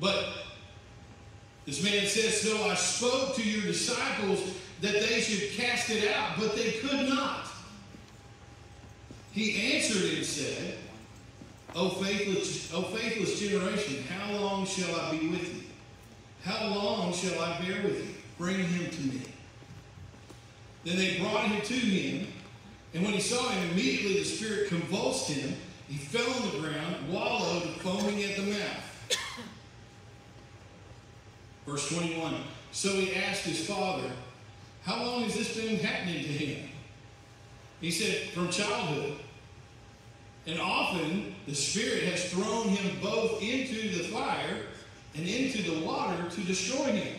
But this man says, So I spoke to your disciples that they should cast it out, but they could not. He answered and said, O faithless, o faithless generation, how long shall I be with you? How long shall I bear with you? Bring him to me. Then they brought him to him, and when he saw him, immediately the Spirit convulsed him. He fell on the ground, wallowed, foaming at the mouth. Verse 21. So he asked his father, How long has this been happening to him? He said, From childhood. And often the Spirit has thrown him both into the fire and into the water to destroy him.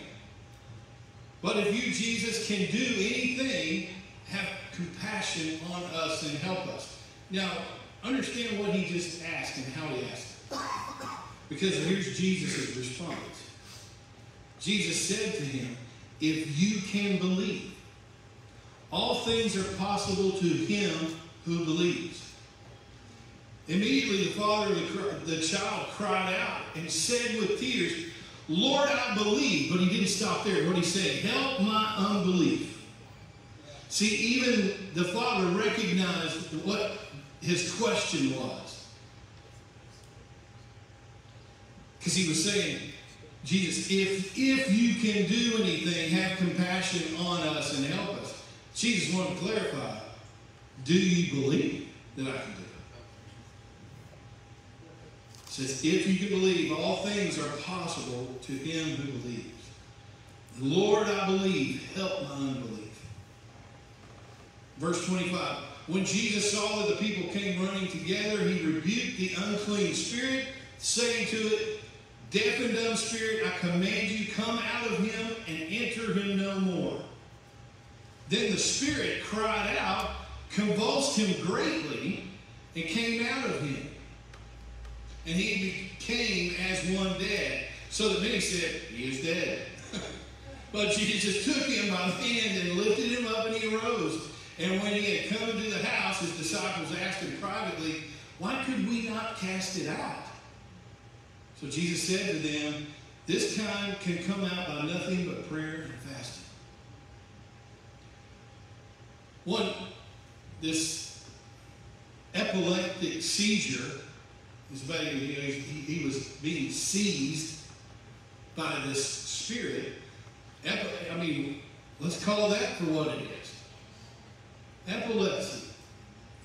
But if you, Jesus, can do anything, have compassion on us and help us. Now, understand what he just asked and how he asked it. Because here's Jesus' response. Jesus said to him, If you can believe, all things are possible to him who believes. Immediately the father of the, child cried out and said with tears, Lord, I believe. But he didn't stop there. What he said, help my unbelief. See, even the father recognized what his question was. Because he was saying, Jesus, if, if you can do anything, have compassion on us and help us. Jesus wanted to clarify, do you believe that I can do it? says, if you can believe, all things are possible to him who believes. Lord, I believe, help my unbelief. Verse 25. When Jesus saw that the people came running together, he rebuked the unclean spirit, saying to it, Deaf and dumb spirit, I command you, come out of him and enter him no more. Then the spirit cried out, convulsed him greatly, and came out of him and he became as one dead. So that many said, He is dead. [LAUGHS] but Jesus took him by the hand and lifted him up, and he arose. And when he had come into the house, his disciples asked him privately, Why could we not cast it out? So Jesus said to them, This kind can come out by nothing but prayer and fasting. One, this epileptic seizure is know, he, he was being seized by this spirit. I mean, let's call that for what it is. Epilepsy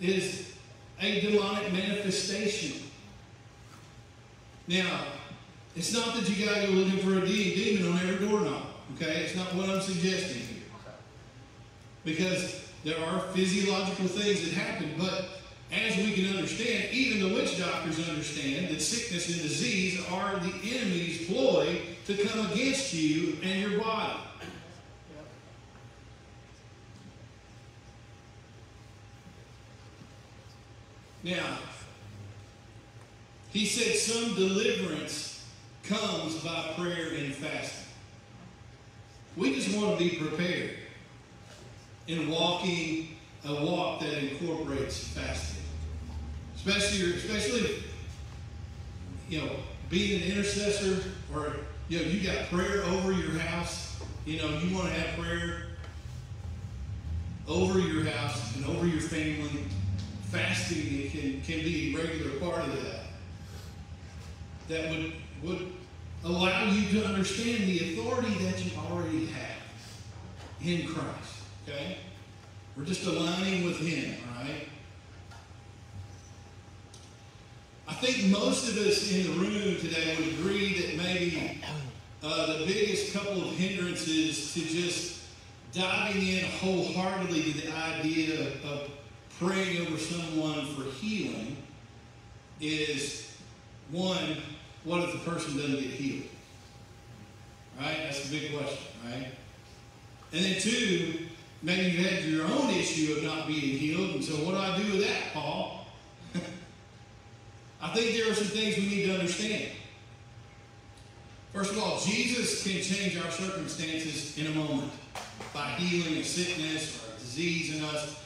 is a demonic manifestation. Now, it's not that you got to go looking for a demon on every doorknob. Okay, it's not what I'm suggesting here. Because there are physiological things that happen, but as we can understand, even the witch doctors understand that sickness and disease are the enemy's ploy to come against you and your body. Now, he said some deliverance comes by prayer and fasting. We just want to be prepared in walking a walk that incorporates fasting. Especially especially you know being an intercessor or you know you got prayer over your house you know you want to have prayer over your house and over your family. Fasting can, can be a regular part of that that would would allow you to understand the authority that you already have in Christ okay? We're just aligning with him right I think most of us in the room today would agree that maybe uh, the biggest couple of hindrances to just diving in wholeheartedly to the idea of praying over someone for healing is one, what if the person doesn't get healed? Right? That's the big question, right? And then two, maybe you had your own issue of not being healed, and so what do I do with that, Paul? [LAUGHS] I think there are some things we need to understand. First of all, Jesus can change our circumstances in a moment by healing a sickness or a disease in us.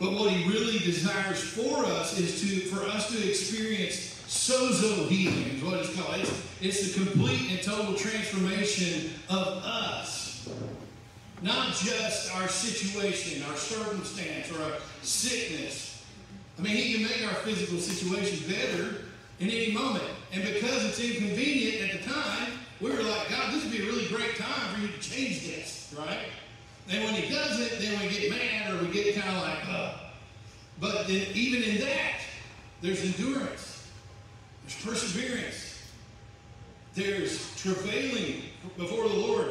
But what he really desires for us is to for us to experience sozo healing, is what it's called. It's, it's the complete and total transformation of us. Not just our situation, our circumstance, or a sickness, I mean, he can make our physical situation better in any moment. And because it's inconvenient at the time, we were like, God, this would be a really great time for you to change this, right? And when he does it, then we get mad or we get kind of like, uh. But then even in that, there's endurance, there's perseverance, there's travailing before the Lord.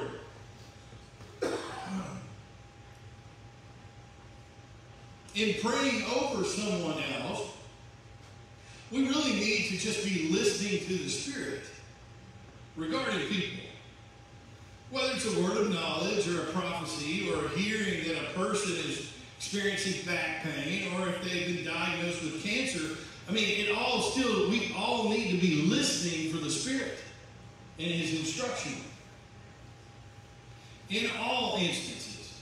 In praying over someone else, we really need to just be listening to the Spirit regarding people. Whether it's a word of knowledge or a prophecy or hearing that a person is experiencing back pain or if they've been diagnosed with cancer, I mean, it all still, we all need to be listening for the Spirit and His instruction. In all instances.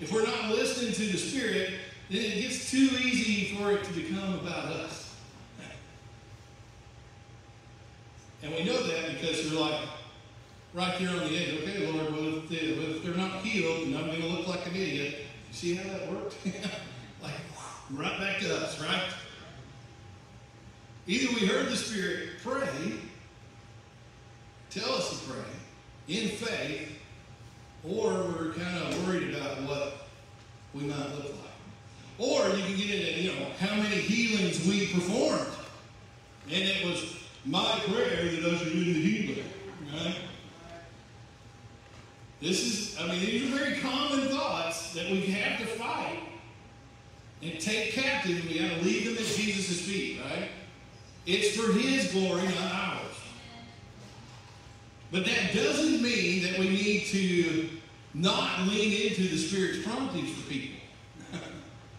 If we're not listening to the Spirit, then it gets too easy for it to become about us. And we know that because they're like right there on the edge. Okay, Lord, well, if, they, well, if they're not healed, then I'm going to look like an idiot. You see how that worked? [LAUGHS] like, right back to us, right? Either we heard the Spirit pray, tell us to pray in faith, or we're kind of worried about what we might look like. Or you can get into, you know, how many healings we performed. And it was my prayer that I ushered in the healing. Right? This is, I mean, these are very common thoughts that we have to fight and take captive. And We got to leave them at Jesus' feet, right? It's for His glory, not ours. But that doesn't mean that we need to not lean into the Spirit's promptings for people. [LAUGHS]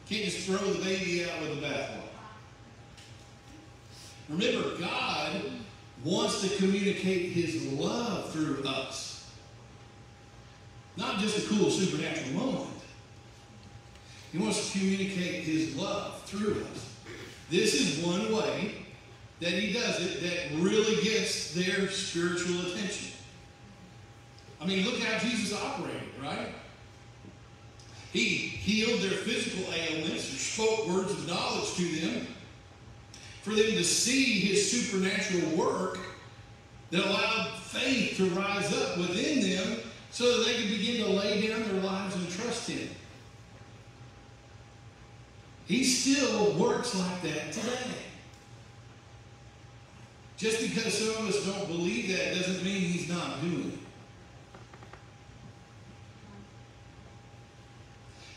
Can't just throw the baby out with the bathwater. Remember, God wants to communicate His love through us. Not just a cool supernatural moment. He wants to communicate His love through us. This is one way that He does it that really gets their spiritual attention. I mean, look how Jesus operated, right? He healed their physical ailments or spoke words of knowledge to them for them to see his supernatural work that allowed faith to rise up within them so that they could begin to lay down their lives and trust him. He still works like that today. Just because some of us don't believe that doesn't mean he's not doing it.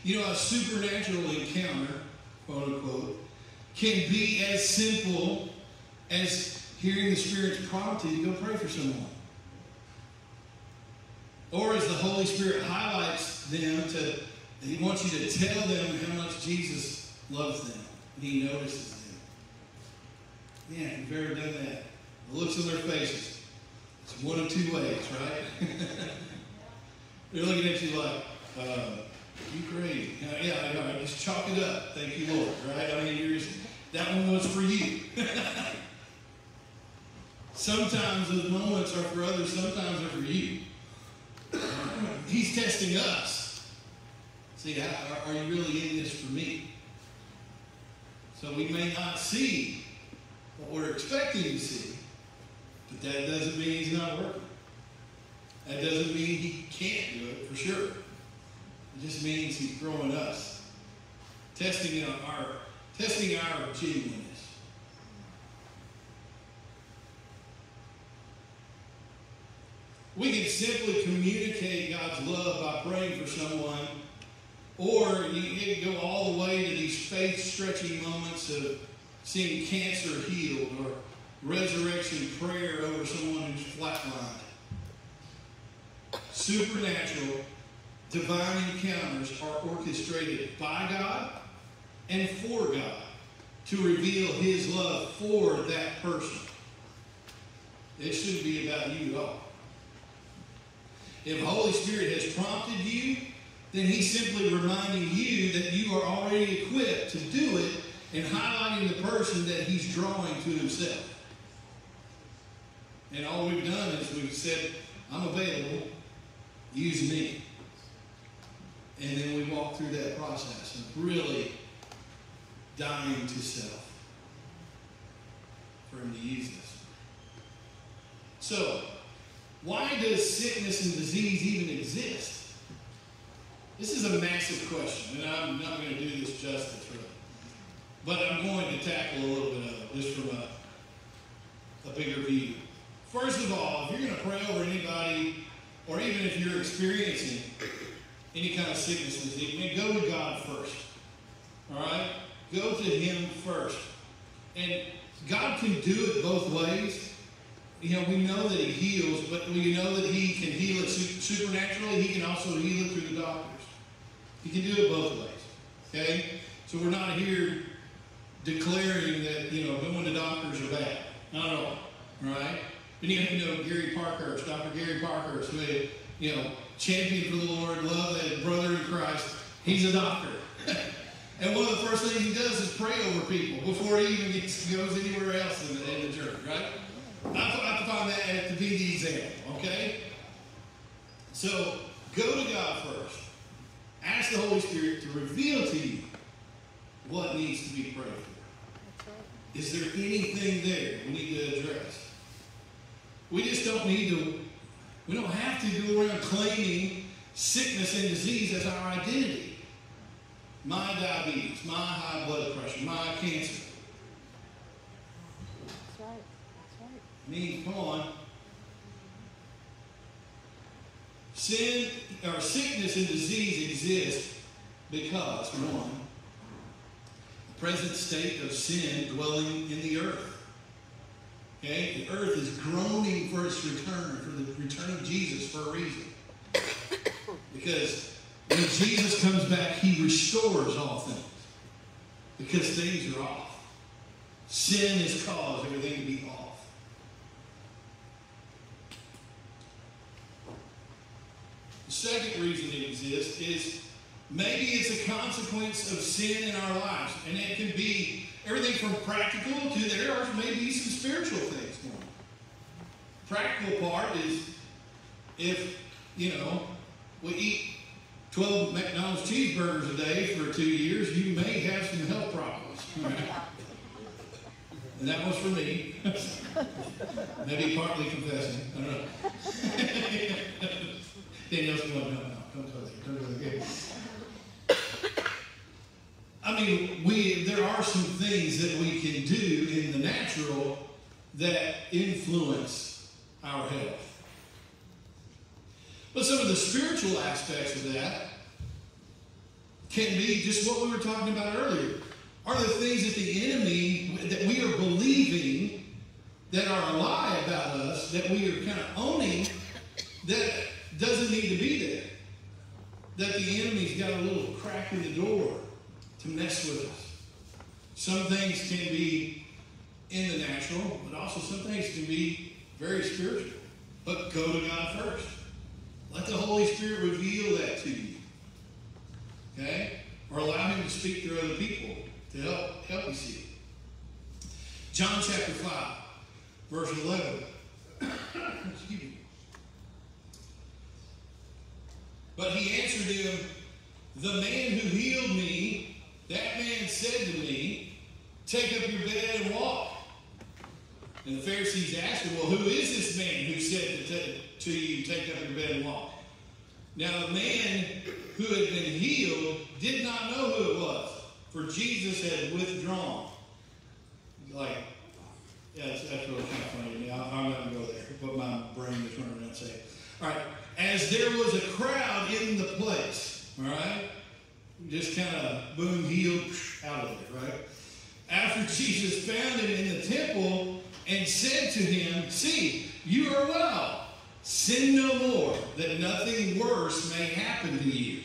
You know, a supernatural encounter, quote unquote, can be as simple as hearing the Spirit's prompting to go pray for someone. Or as the Holy Spirit highlights them to, He wants you to tell them how much Jesus loves them. And He notices them. Yeah, you've ever done that, the looks on their faces. It's one of two ways, right? [LAUGHS] They're looking at you like, uh, you great. Uh, yeah, I know. Just chalk it up. Thank you, Lord. Right? I mean, you're just, that one was for you. [LAUGHS] sometimes those moments are for others. Sometimes they're for you. [CLEARS THROAT] He's testing us. See, are, are you really in this for me? So we may not see what we're expecting to see, but that doesn't mean he's not working. That doesn't mean he can't do it for sure. It just means he's growing us, testing our, testing our genuineness. We can simply communicate God's love by praying for someone, or you can go all the way to these faith-stretching moments of seeing cancer healed or resurrection prayer over someone who's flatlined. Supernatural divine encounters are orchestrated by God and for God to reveal His love for that person. It shouldn't be about you at all. If the Holy Spirit has prompted you, then He's simply reminding you that you are already equipped to do it and highlighting the person that He's drawing to Himself. And all we've done is we've said, I'm available, use me. And then we walk through that process of really dying to self for him to use us. So, why does sickness and disease even exist? This is a massive question, and I'm not going to do this justice, really. But I'm going to tackle a little bit of it, just from a, a bigger view. First of all, if you're going to pray over anybody, or even if you're experiencing any kind of sickness, disease, man, go to God first. All right? Go to Him first. And God can do it both ways. You know, we know that He heals, but we know that He can heal it supernaturally. He can also heal it through the doctors. He can do it both ways. Okay? So we're not here declaring that, you know, going to doctors are bad. Not at all. Right? And you know Gary Parkhurst, Dr. Gary Parkhurst, who had, you know, champion for the Lord, love that brother in Christ. He's a doctor. [LAUGHS] and one of the first things he does is pray over people before he even gets, goes anywhere else in the, in the church, right? I, thought I find that to be the example, okay? So go to God first. Ask the Holy Spirit to reveal to you what needs to be prayed for. Is there anything there we need to address? We just don't need to, we don't have to go around claiming sickness and disease as our identity. My diabetes, my high blood pressure, my cancer. That's right. That's right. I mean, come on. Sin or sickness and disease exist because, one, the present state of sin dwelling in the earth. Okay? The earth is groaning for its return, for the return of Jesus for a reason. Because when Jesus comes back, he restores all things. Because things are off. Sin has caused everything to be off. The second reason it exists is maybe it's a consequence of sin in our lives. And it can be everything from practical to there are maybe some spiritual things going on. Practical part is if, you know, we eat 12 McDonald's cheeseburgers a day for two years, you may have some health problems. [LAUGHS] And that was for me. [LAUGHS] Maybe partly confessing. I don't know. [LAUGHS] Danielle's going, no, no, don't go there. Don't go there. I mean, we there are some things that we can do in the natural that influence our health. But some of the spiritual aspects of that can be just what we were talking about earlier. Are the things that the enemy, that we are believing that are a lie about us, that we are kind of owning, that doesn't need to be there. That the enemy's got a little crack in the door to mess with us. Some things can be in the natural, but also some things can be very spiritual. But go to God first. Let the Holy Spirit reveal that to you. Okay? Or allow Him to speak through other people to help, help you see it. John chapter 5, verse 11. [COUGHS] Excuse me. But he answered him, The man who healed me, that man said to me, Take up your bed and walk. And the Pharisees asked him, Well, who is this man who said to, to you, Take up your bed and walk? Now, the man who had been healed did not know who it was, for Jesus had withdrawn. Like, yeah, that's, that's really kind of funny. I, I'm not going to go there, but my brain is running that say. All right, as there was a crowd in the place, all right, just kind of boom, healed, out of it, right? After Jesus found him in the temple and said to him, See, you are well. Sin no more, that nothing worse may happen to you.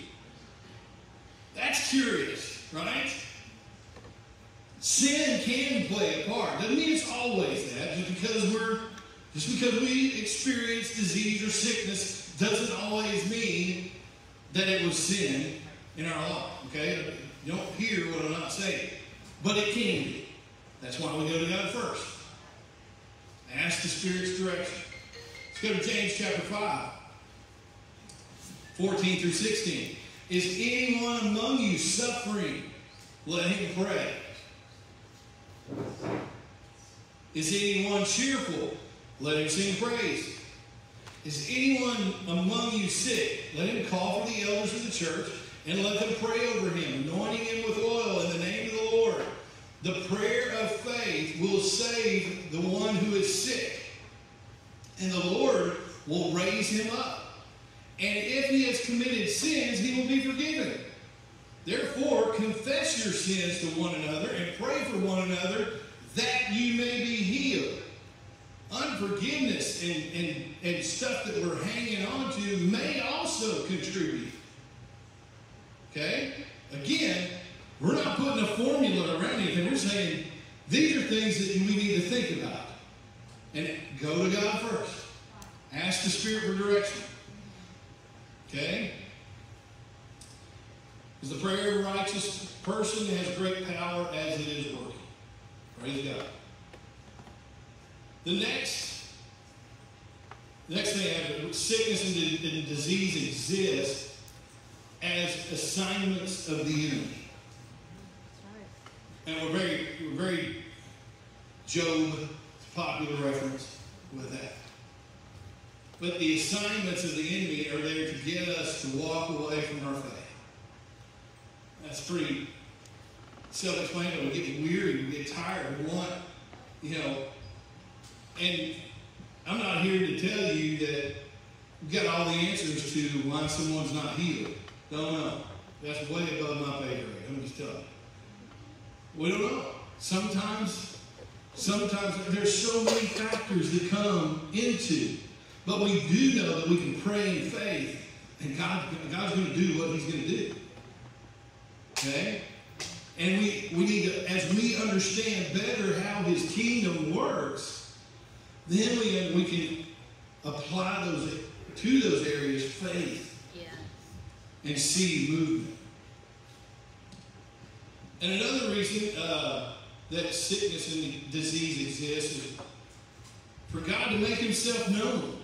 That's curious, right? Sin can play a part. Doesn't mean it's always that. Just because we're just because we experience disease or sickness doesn't always mean that it was sin in our life. Okay? You don't hear what I'm not saying. But it can be. That's why we go to God first. Ask the Spirit's direction. Let's go to James chapter 5, 14 through 16. Is anyone among you suffering? Let him pray. Is anyone cheerful? Let him sing praise. Is anyone among you sick? Let him call for the elders of the church and let them pray over him, anointing him with oil in the name of the Lord. The prayer of faith will save the one who is sick, And the Lord will raise him up. And if he has committed sins, he will be forgiven. Therefore, confess your sins to one another and pray for one another that you may be healed. Unforgiveness and, and, and stuff that we're hanging on to may also contribute. Okay? Again, we're not putting a formula around anything. We're saying these are things that we need to think about. And go to God first. Ask the Spirit for direction. Okay? Because the prayer of a righteous person has great power as it is working. Praise God. The next, the next thing I have, sickness and, and disease exist as assignments of the enemy. And we're very, we're very Job popular reference with that. But the assignments of the enemy are there to get us to walk away from our faith. That's pretty self-explanatory. We get weary, we get tired, we want, you know, and I'm not here to tell you that we've got all the answers to why someone's not healed. Don't know. That's way above my pay grade. I'm just telling you. We don't know. Sometimes, sometimes there's so many factors that come into, but we do know that we can pray in faith, and God, God's going to do what He's going to do. Okay? And we, we need to, as we understand better how his kingdom works, then we, we can apply those to those areas faith. And see movement. And another reason uh, that sickness and disease exists is for God to make himself known.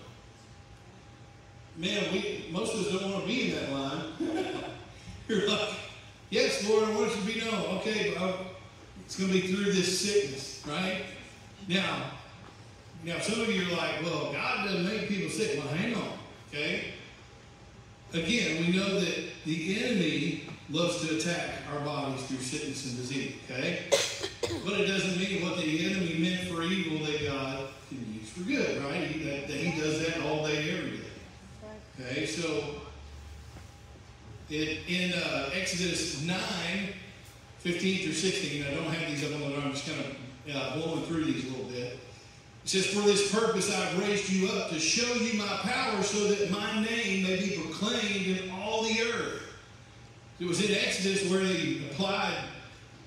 Man, we most of us don't want to be in that line. [LAUGHS] You're like, Yes, Lord, I want you to be known. Okay, but uh, it's going to be through this sickness, right? Now, now some of you are like, well, God doesn't make people sick. Well, hang on, okay? Again, we know that the enemy loves to attack our bodies through sickness and disease, okay? But it doesn't mean what the enemy meant for evil that God can use for good, right? He, that, that he does that all day, every day. Okay, so it, in uh, Exodus 9, 15 through 16, I don't have these up on the I'm just kind of uh, blowing through these a little bit. It says, For this purpose I've raised you up to show you my power so that my name may be proclaimed in all the earth. It was in Exodus where they applied,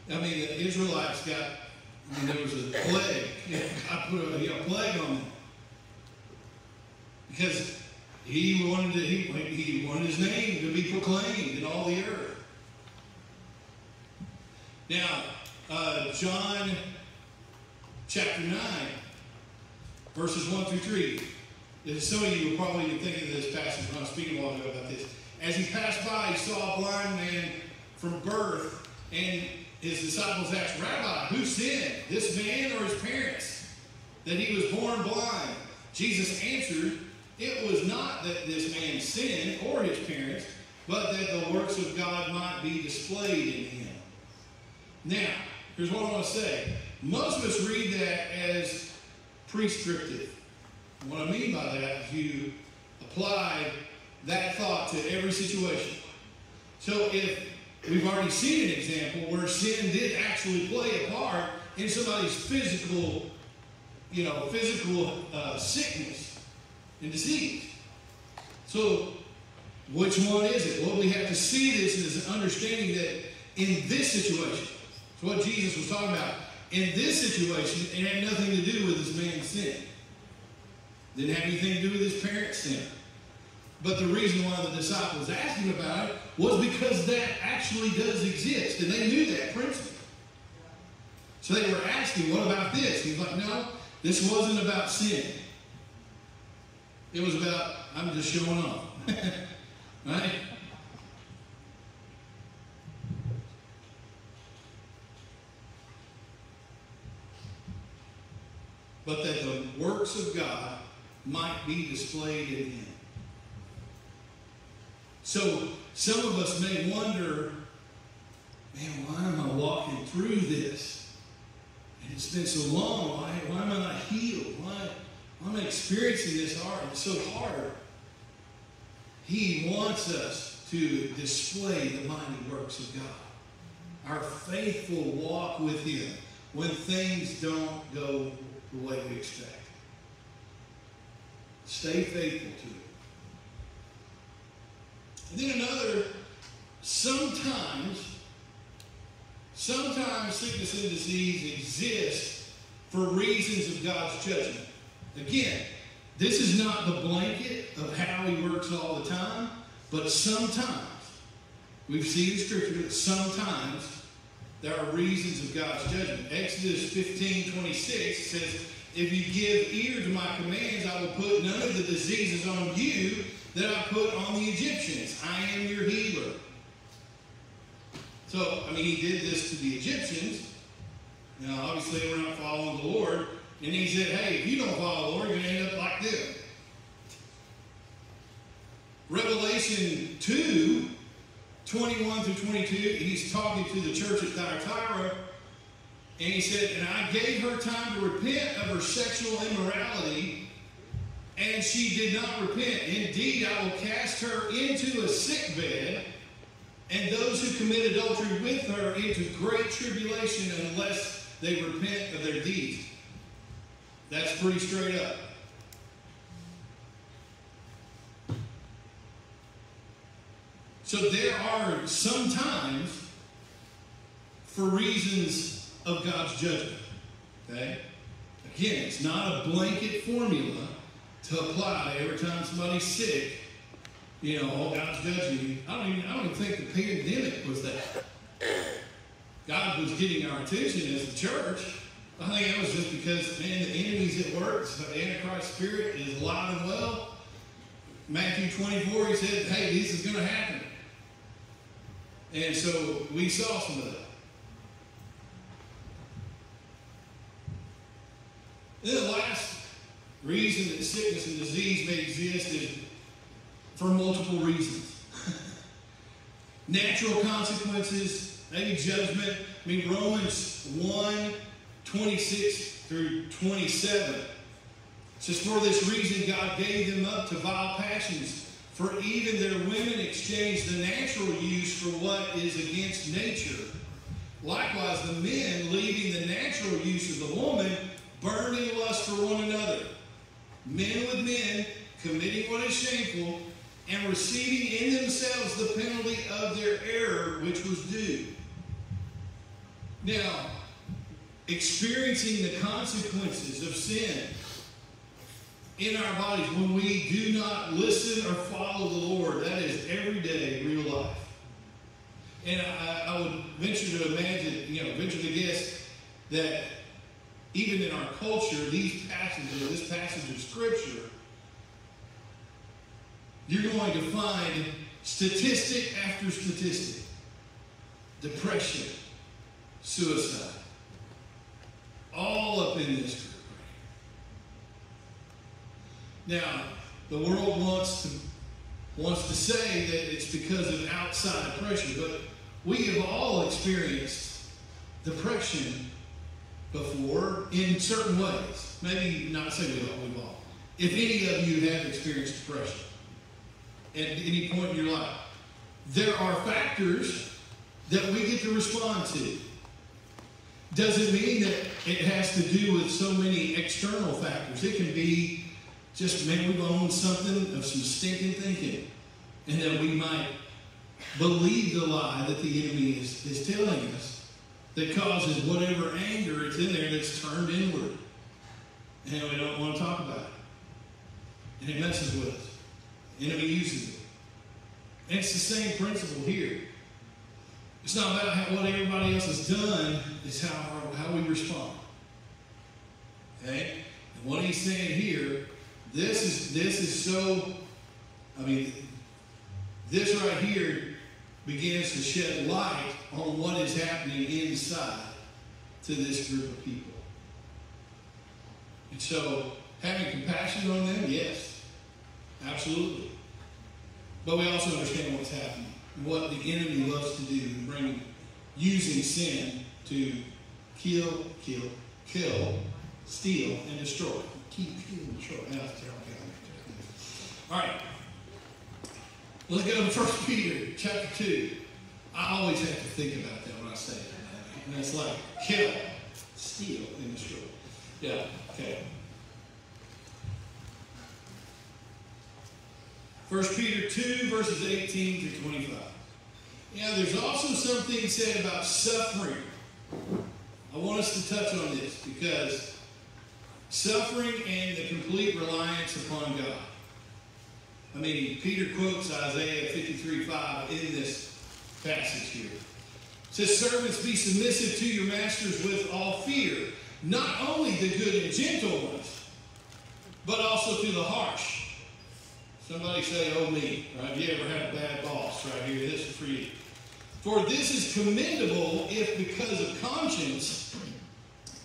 I mean, the Israelites got, I mean, there was a plague. God put a you know, plague on them. Because he wanted, to, he, he wanted his name to be proclaimed in all the earth. Now, uh, John chapter 9, verses 1 through 3. And some of you were probably thinking of this passage when I was speaking a while ago about this. As he passed by, he saw a blind man from birth, and his disciples asked, Rabbi, who sinned, this man or his parents, that he was born blind? Jesus answered, It was not that this man sinned or his parents, but that the works of God might be displayed in him. Now, here's what I want to say. Most of us read that as prescriptive. What I mean by that is you apply that thought to every situation. So if we've already seen an example where sin did actually play a part in somebody's physical, you know, physical uh, sickness and disease. So which one is it? Well, we have to see this as an understanding that in this situation, it's what Jesus was talking about. In this situation, it had nothing to do with this man's sin. Didn't have anything to do with his parents' sin. But the reason why the disciples asked him about it was because that actually does exist. And they knew that principle. So they were asking, what about this? He's like, no, this wasn't about sin. It was about, I'm just showing off. [LAUGHS] right? But that the works of God might be displayed in him. So some of us may wonder, man, why am I walking through this? And it's been so long. Why, why am I not healed? Why, I'm I experiencing this hard. It's so hard. He wants us to display the mighty works of God. Our faithful walk with Him when things don't go the way we expect. Stay faithful to it. And then another, sometimes, sometimes sickness and disease exist for reasons of God's judgment. Again, this is not the blanket of how he works all the time, but sometimes, we've seen in Scripture that sometimes there are reasons of God's judgment. Exodus 15 26 says, If you give ear to my commands, I will put none of the diseases on you that I put on the Egyptians. I am your healer. So, I mean, he did this to the Egyptians. Now, obviously, were not following the Lord. And he said, hey, if you don't follow the Lord, you're going to end up like this. Revelation 2, 21 through 22, he's talking to the church at Thyatira, and he said, And I gave her time to repent of her sexual immorality, and she did not repent. Indeed, I will cast her into a sick bed, and those who commit adultery with her into great tribulation unless they repent of their deeds. That's pretty straight up. So there are sometimes for reasons of God's judgment. Okay? Again, it's not a blanket formula to apply every time somebody's sick. You know, God's judging you. I don't even I don't even think the pandemic was that. God was getting our attention as the church. I think that was just because, man, the enemy's at work. So the Antichrist spirit is alive and well. Matthew 24, he said, hey, this is going to happen. And so we saw some of that. Then the last reason that sickness and disease may exist is for multiple reasons. [LAUGHS] Natural consequences, maybe judgment. I mean, Romans 1 26 through 27 says, For this reason God gave them up to vile passions. For even their women exchanged the natural use for what is against nature. Likewise, the men, leaving the natural use of the woman, burned in lust for one another. Men with men, committing what is shameful, and receiving in themselves the penalty of their error which was due. Now, experiencing the consequences of sin in our bodies when we do not listen or follow the Lord. That is everyday real life. And I, I would venture to imagine, you know, venture to guess that even in our culture, these passages, this passage of Scripture, you're going to find statistic after statistic depression, suicide, all up in this group. Now, the world wants to wants to say that it's because of outside pressure, but we have all experienced depression before in certain ways. Maybe not say we all, we've all. If any of you have experienced depression at any point in your life, there are factors that we get to respond to. Doesn't mean that it has to do with so many external factors. It can be just maybe we've owned something of some stinking thinking. And that we might believe the lie that the enemy is, is telling us that causes whatever anger is in there that's turned inward. And we don't want to talk about it. And it messes with us. The enemy uses it. And it's the same principle here. It's not about how, what everybody else has done, it's how, how we respond. Okay? And what he's saying here, this is this is so, I mean, this right here begins to shed light on what is happening inside to this group of people. And so, having compassion on them, yes, absolutely. But we also understand what's happening, what the enemy loves to do, bring using sin to kill, kill, kill, steal, and destroy. Keep in short. Okay. All right. Let's go to First Peter chapter two. I always have to think about that when I say it. And it's like kill, steal, and destroy. Yeah. Okay. First Peter 2, verses 18 to 25. Yeah, there's also something said about suffering. I want us to touch on this because suffering and the complete reliance upon God. I mean, Peter quotes Isaiah 53 5 in this passage here. It says, Servants, be submissive to your masters with all fear, not only the good and gentle ones, but also to the harsh. Somebody say, oh me, right? You ever had a bad boss right here? This is for you. For this is commendable if because of conscience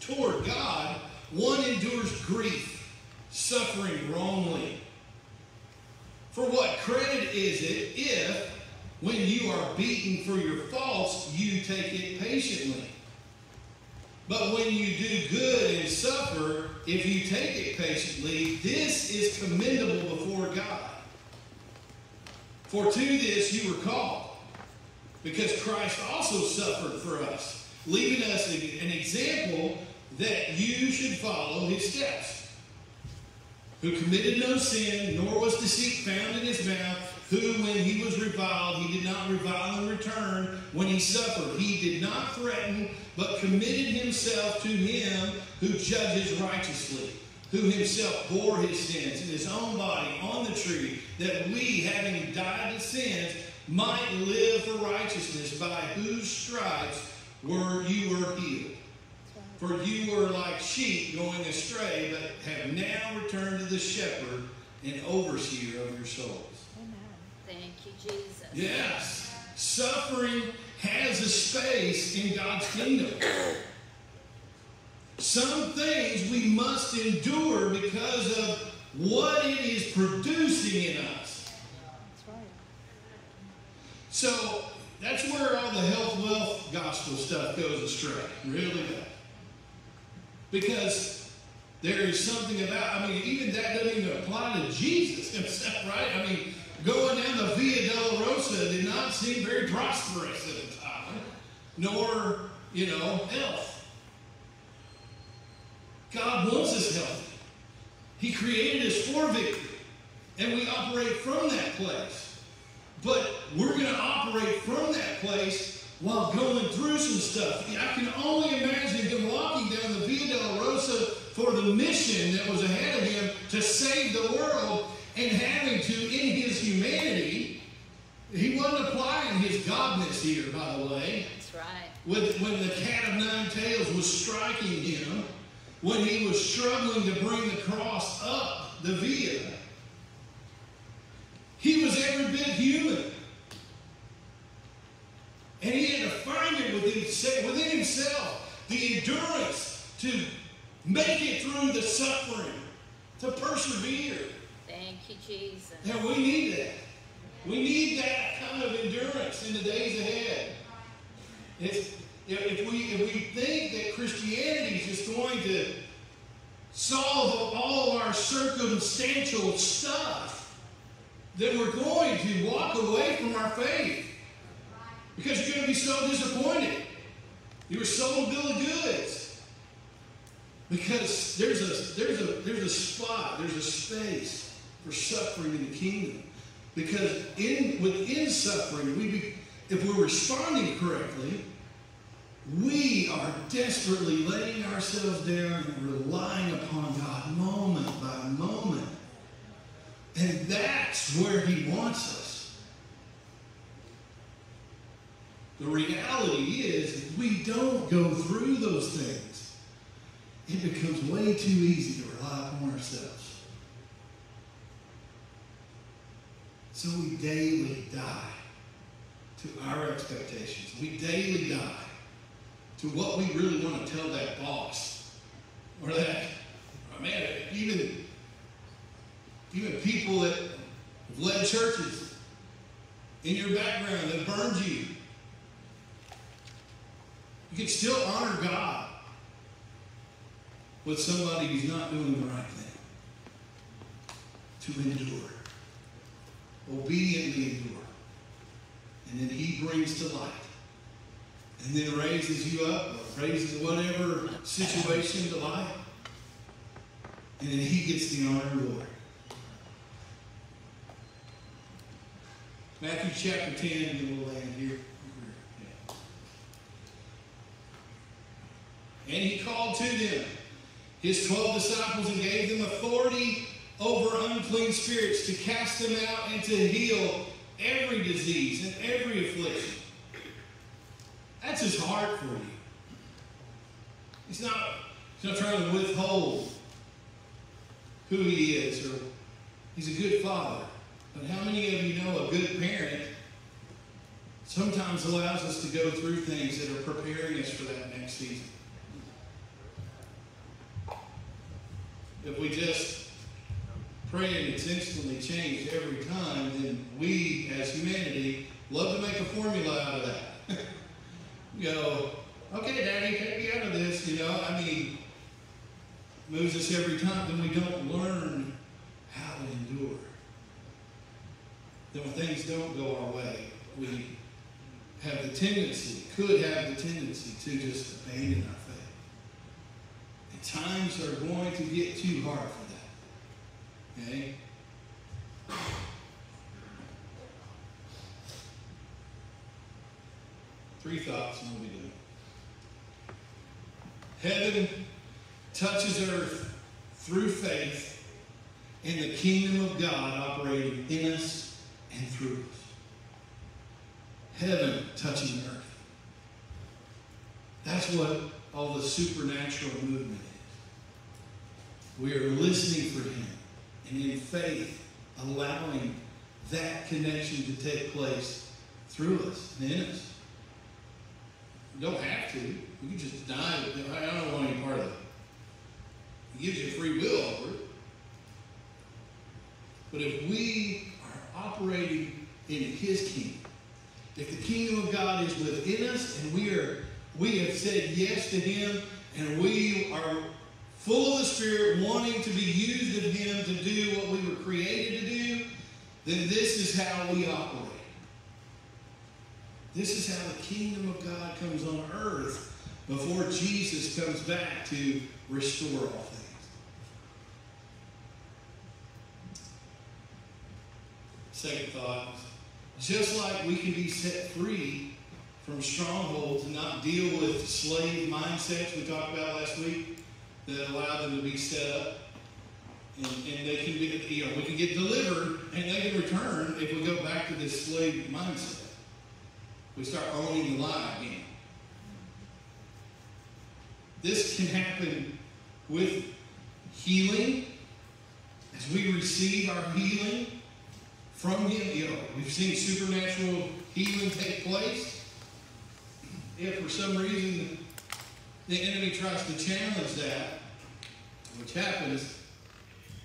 toward God, one endures grief, suffering wrongly. For what credit is it if, when you are beaten for your faults, you take it patiently? But when you do good and suffer, if you take it patiently, this is commendable before God. For to this you were called, because Christ also suffered for us, leaving us an example that you should follow his steps. Who committed no sin, nor was deceit found in his mouth, who, when he was reviled, he did not revile in return when he suffered. He did not threaten, but committed himself to him who judges righteously who himself bore his sins in his own body on the tree, that we, having died to sins, might live for righteousness, by whose stripes were you were healed. For you were like sheep going astray, but have now returned to the shepherd and overseer of your souls. Amen. Thank you, Jesus. Yes. Suffering has a space in God's kingdom. Some things we must endure because of what it is producing in us. That's right. So that's where all the health, wealth, gospel stuff goes astray. Really does. Because there is something about, I mean, even that doesn't even apply to Jesus [LAUGHS] himself, right? I mean, going down the Via Dolorosa did not seem very prosperous at the time, nor, you know, health. God wants us healthy. He created us for victory. And we operate from that place. But we're going to operate from that place while going through some stuff. I can only imagine him walking down the Via Dolorosa for the mission that was ahead of him to save the world and having to, in his humanity, he wasn't applying his godness here, by the way. That's right. With, when the cat of nine tails was striking him, when he was struggling to bring the cross up the via. He was every bit human. And he had to find it within, within himself the endurance to make it through the suffering, to persevere. Thank you, Jesus. And we need that. We need that kind of endurance in the days ahead. It's, if we, if we think that Christianity is just going to solve all of our circumstantial stuff, then we're going to walk away from our faith. Because you're going to be so disappointed. You were sold a bill of goods. Because there's a, there's, a, there's a spot, there's a space for suffering in the kingdom. Because in, within suffering, we be, if we're responding correctly, we are desperately laying ourselves down and relying upon God moment by moment. And that's where He wants us. The reality is, if we don't go through those things, it becomes way too easy to rely upon ourselves. So we daily die to our expectations. We daily die to what we really want to tell that boss or that, oh man, even, even people that have led churches in your background that burned you. You can still honor God with somebody who's not doing the right thing. to endure. Obediently endure. And then he brings to light. And then raises you up, or raises whatever situation to life. And then he gets the honor and glory. Matthew chapter 10, and we'll land here. And he called to them his twelve disciples and gave them authority over unclean spirits to cast them out and to heal every disease and every affliction. That's his heart for you. He's not, he's not trying to withhold who he is, or he's a good father. But how many of you know a good parent sometimes allows us to go through things that are preparing us for that next season? If we just pray and it's instantly changed every time, then we as humanity love to make a formula out of that. [LAUGHS] go, okay, Daddy, take me out of this, you know. I mean, moves us every time, then we don't learn how to endure. Then when things don't go our way, we have the tendency, could have the tendency to just abandon our times are going to get too hard for that. Okay? Three thoughts and we'll be done. Heaven touches earth through faith in the kingdom of God operating in us and through us. Heaven touching earth. That's what all the supernatural movement. We are listening for Him and in faith allowing that connection to take place through us and in us. You don't have to. You can just die. I don't want any part of it. He gives you free will over it. But if we are operating in His kingdom, if the kingdom of God is within us and we are we have said yes to Him and we are full of the Spirit, wanting to be used of Him to do what we were created to do, then this is how we operate. This is how the kingdom of God comes on earth before Jesus comes back to restore all things. Second thought, just like we can be set free from strongholds and not deal with slave mindsets we talked about last week that allow them to be set up. And, and they can be, you know, we can get delivered and they can return if we go back to this slave mindset. We start owning the lie again. This can happen with healing as we receive our healing from Him. You know, we've seen supernatural healing take place. If for some reason the enemy tries to challenge that, which happens,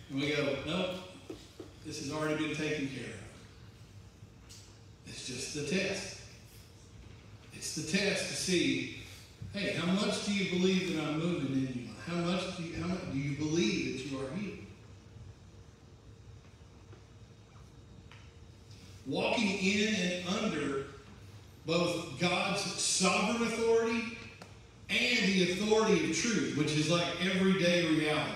and we go, nope, this has already been taken care of. It's just the test. It's the test to see, hey, how much do you believe that I'm moving in you? How much do you, how much do you believe that you are healed? Walking in and under both God's sovereign authority and the authority of truth, which is like everyday reality,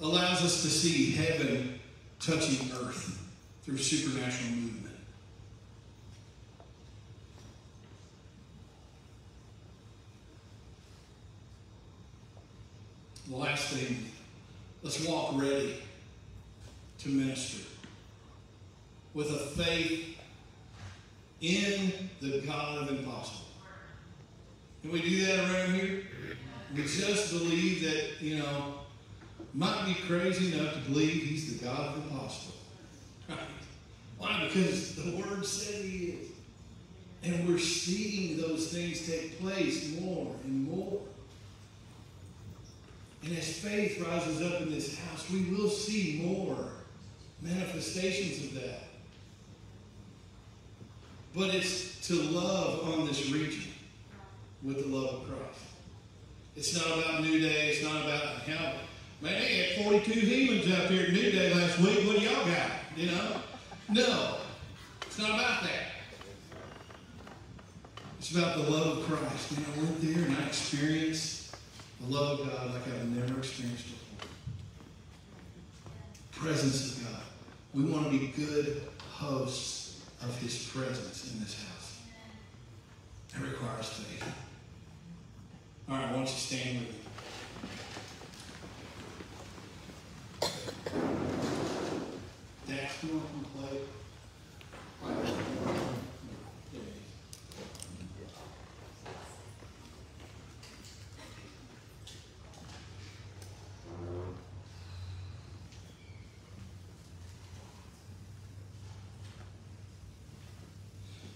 allows us to see heaven touching earth through supernatural movement. The last thing, let's walk ready to minister with a faith in the God of impossible. Can we do that around here? We just believe that, you know, might be crazy enough to believe he's the God of impossible. Right? Why? Because the word said he is. And we're seeing those things take place more and more. And as faith rises up in this house, we will see more manifestations of that. But it's to love on this region with the love of Christ. It's not about New Day. It's not about how Man, they had 42 healings out there at New Day last week. What do y'all got? You know? No. It's not about that. It's about the love of Christ. And I went there and I experienced the love of God like I've never experienced before. Presence of God. We want to be good hosts of His presence in this house. That requires faith. All right, why don't you stand with me? Dax, you want to play?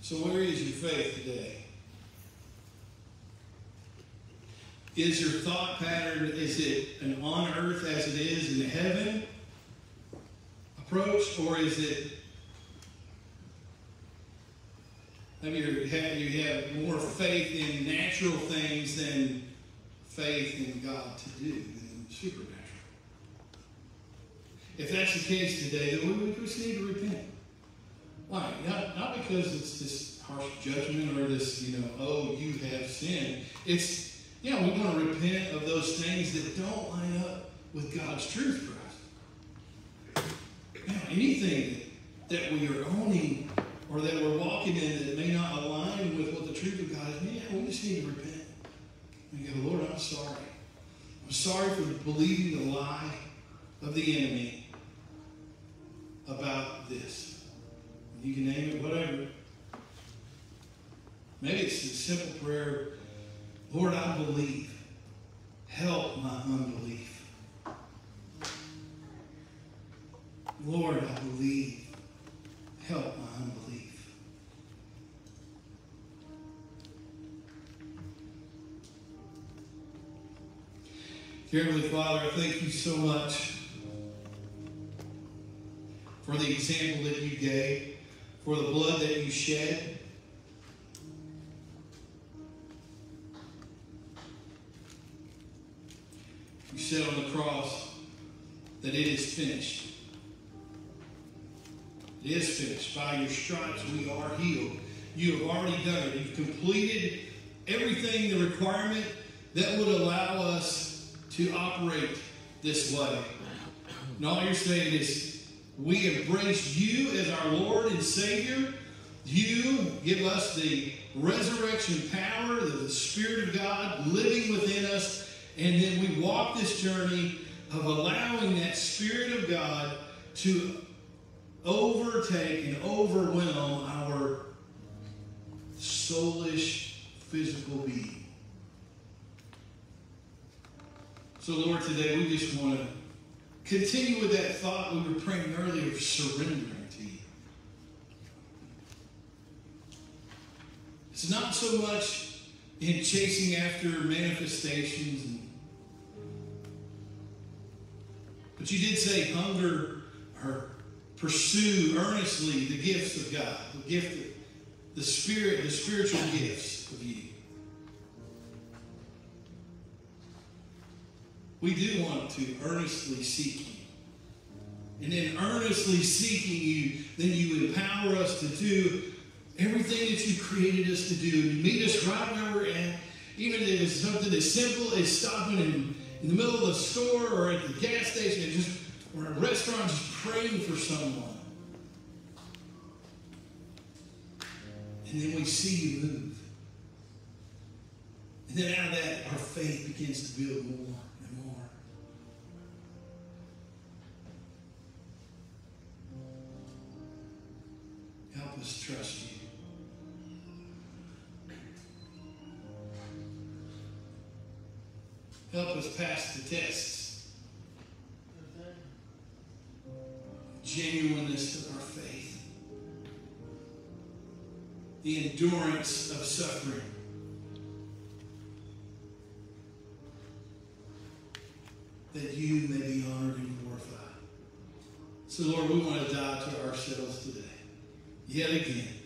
So where is your faith today? Is your thought pattern, is it an on earth as it is in heaven approach, or is it have you have you have more faith in natural things than faith in God to do than supernatural? If that's the case today, then we just need to repent. Why? Not, not because it's this harsh judgment or this, you know, oh, you have sinned. It's, yeah, we want to repent of those things that don't line up with God's truth for us. Now, anything that we are owning or that we're walking in that may not align with what the truth of God is, yeah, we just need to repent. And go, Lord, I'm sorry. I'm sorry for believing the lie of the enemy about this. You can name it whatever. Maybe it's a simple prayer Lord, I believe. Help my unbelief. Lord, I believe. Help my unbelief. Dear Heavenly Father, I thank you so much for the example that you gave, for the blood that you shed. Said on the cross that it is finished. It is finished. By your stripes we are healed. You have already done it. You've completed everything, the requirement that would allow us to operate this way. And all you're saying is, we embrace you as our Lord and Savior. You give us the resurrection power, of the Spirit of God living within us, and then we walk this journey of allowing that Spirit of God to overtake and overwhelm our soulish physical being. So, Lord, today we just want to continue with that thought we were praying earlier of surrendering to you. It's not so much in chasing after manifestations, but you did say hunger or pursue earnestly the gifts of God, the gift, of, the spirit, the spiritual gifts of you. We do want to earnestly seek you. And in earnestly seeking you, then you empower us to do everything that you created us to do. You meet us right where we're at. Even if it's something as simple as stopping in, in the middle of the store or at the gas station just or in a restaurant just praying for someone. And then we see you move. And then out of that, our faith begins to build more. Help us pass the tests. Genuineness of our faith. The endurance of suffering. That you may be honored and glorified. So, Lord, we want to die to ourselves today. Yet again.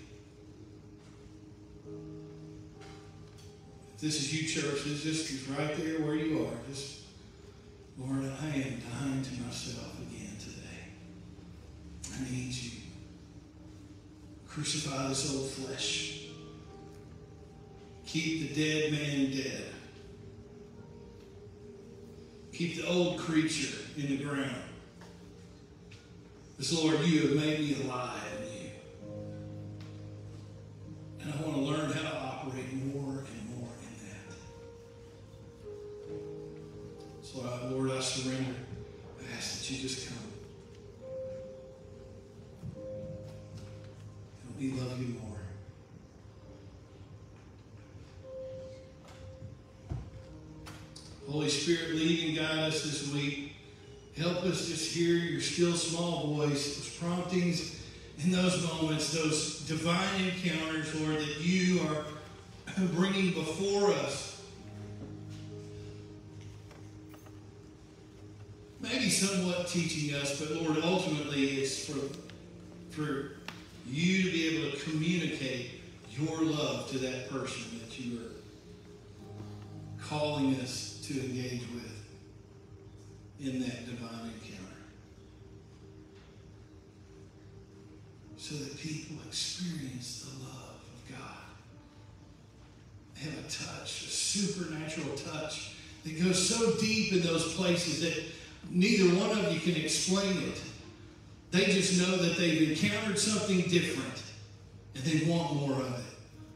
This is you, church, this just is right there where you are. Just Lord, I am dying to myself again today. I need you. Crucify this old flesh. Keep the dead man dead. Keep the old creature in the ground. Because, Lord, you have made me alive us this week. Help us just hear your still small voice, those promptings in those moments, those divine encounters, Lord, that you are [CLEARS THROAT] bringing before us. Maybe somewhat teaching us, but Lord, ultimately it's for, for you to be able to communicate your love to that person that you are calling us to engage with in that divine encounter. So that people experience the love of God. They have a touch, a supernatural touch that goes so deep in those places that neither one of you can explain it. They just know that they've encountered something different and they want more of it.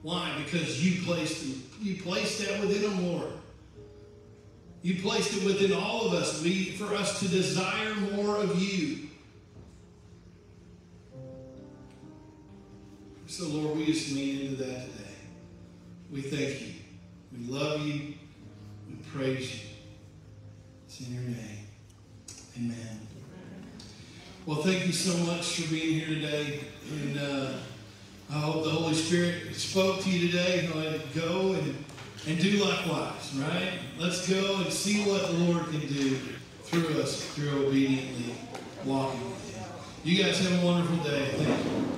Why? Because you placed you placed that within them, Lord. You placed it within all of us we, for us to desire more of you. So, Lord, we just lean into that today. We thank you. We love you. We praise you. It's in your name. Amen. Well, thank you so much for being here today. And uh, I hope the Holy Spirit spoke to you today. Go and and do likewise, right? Let's go and see what the Lord can do through us through obediently walking with Him. You guys have a wonderful day. Thank you.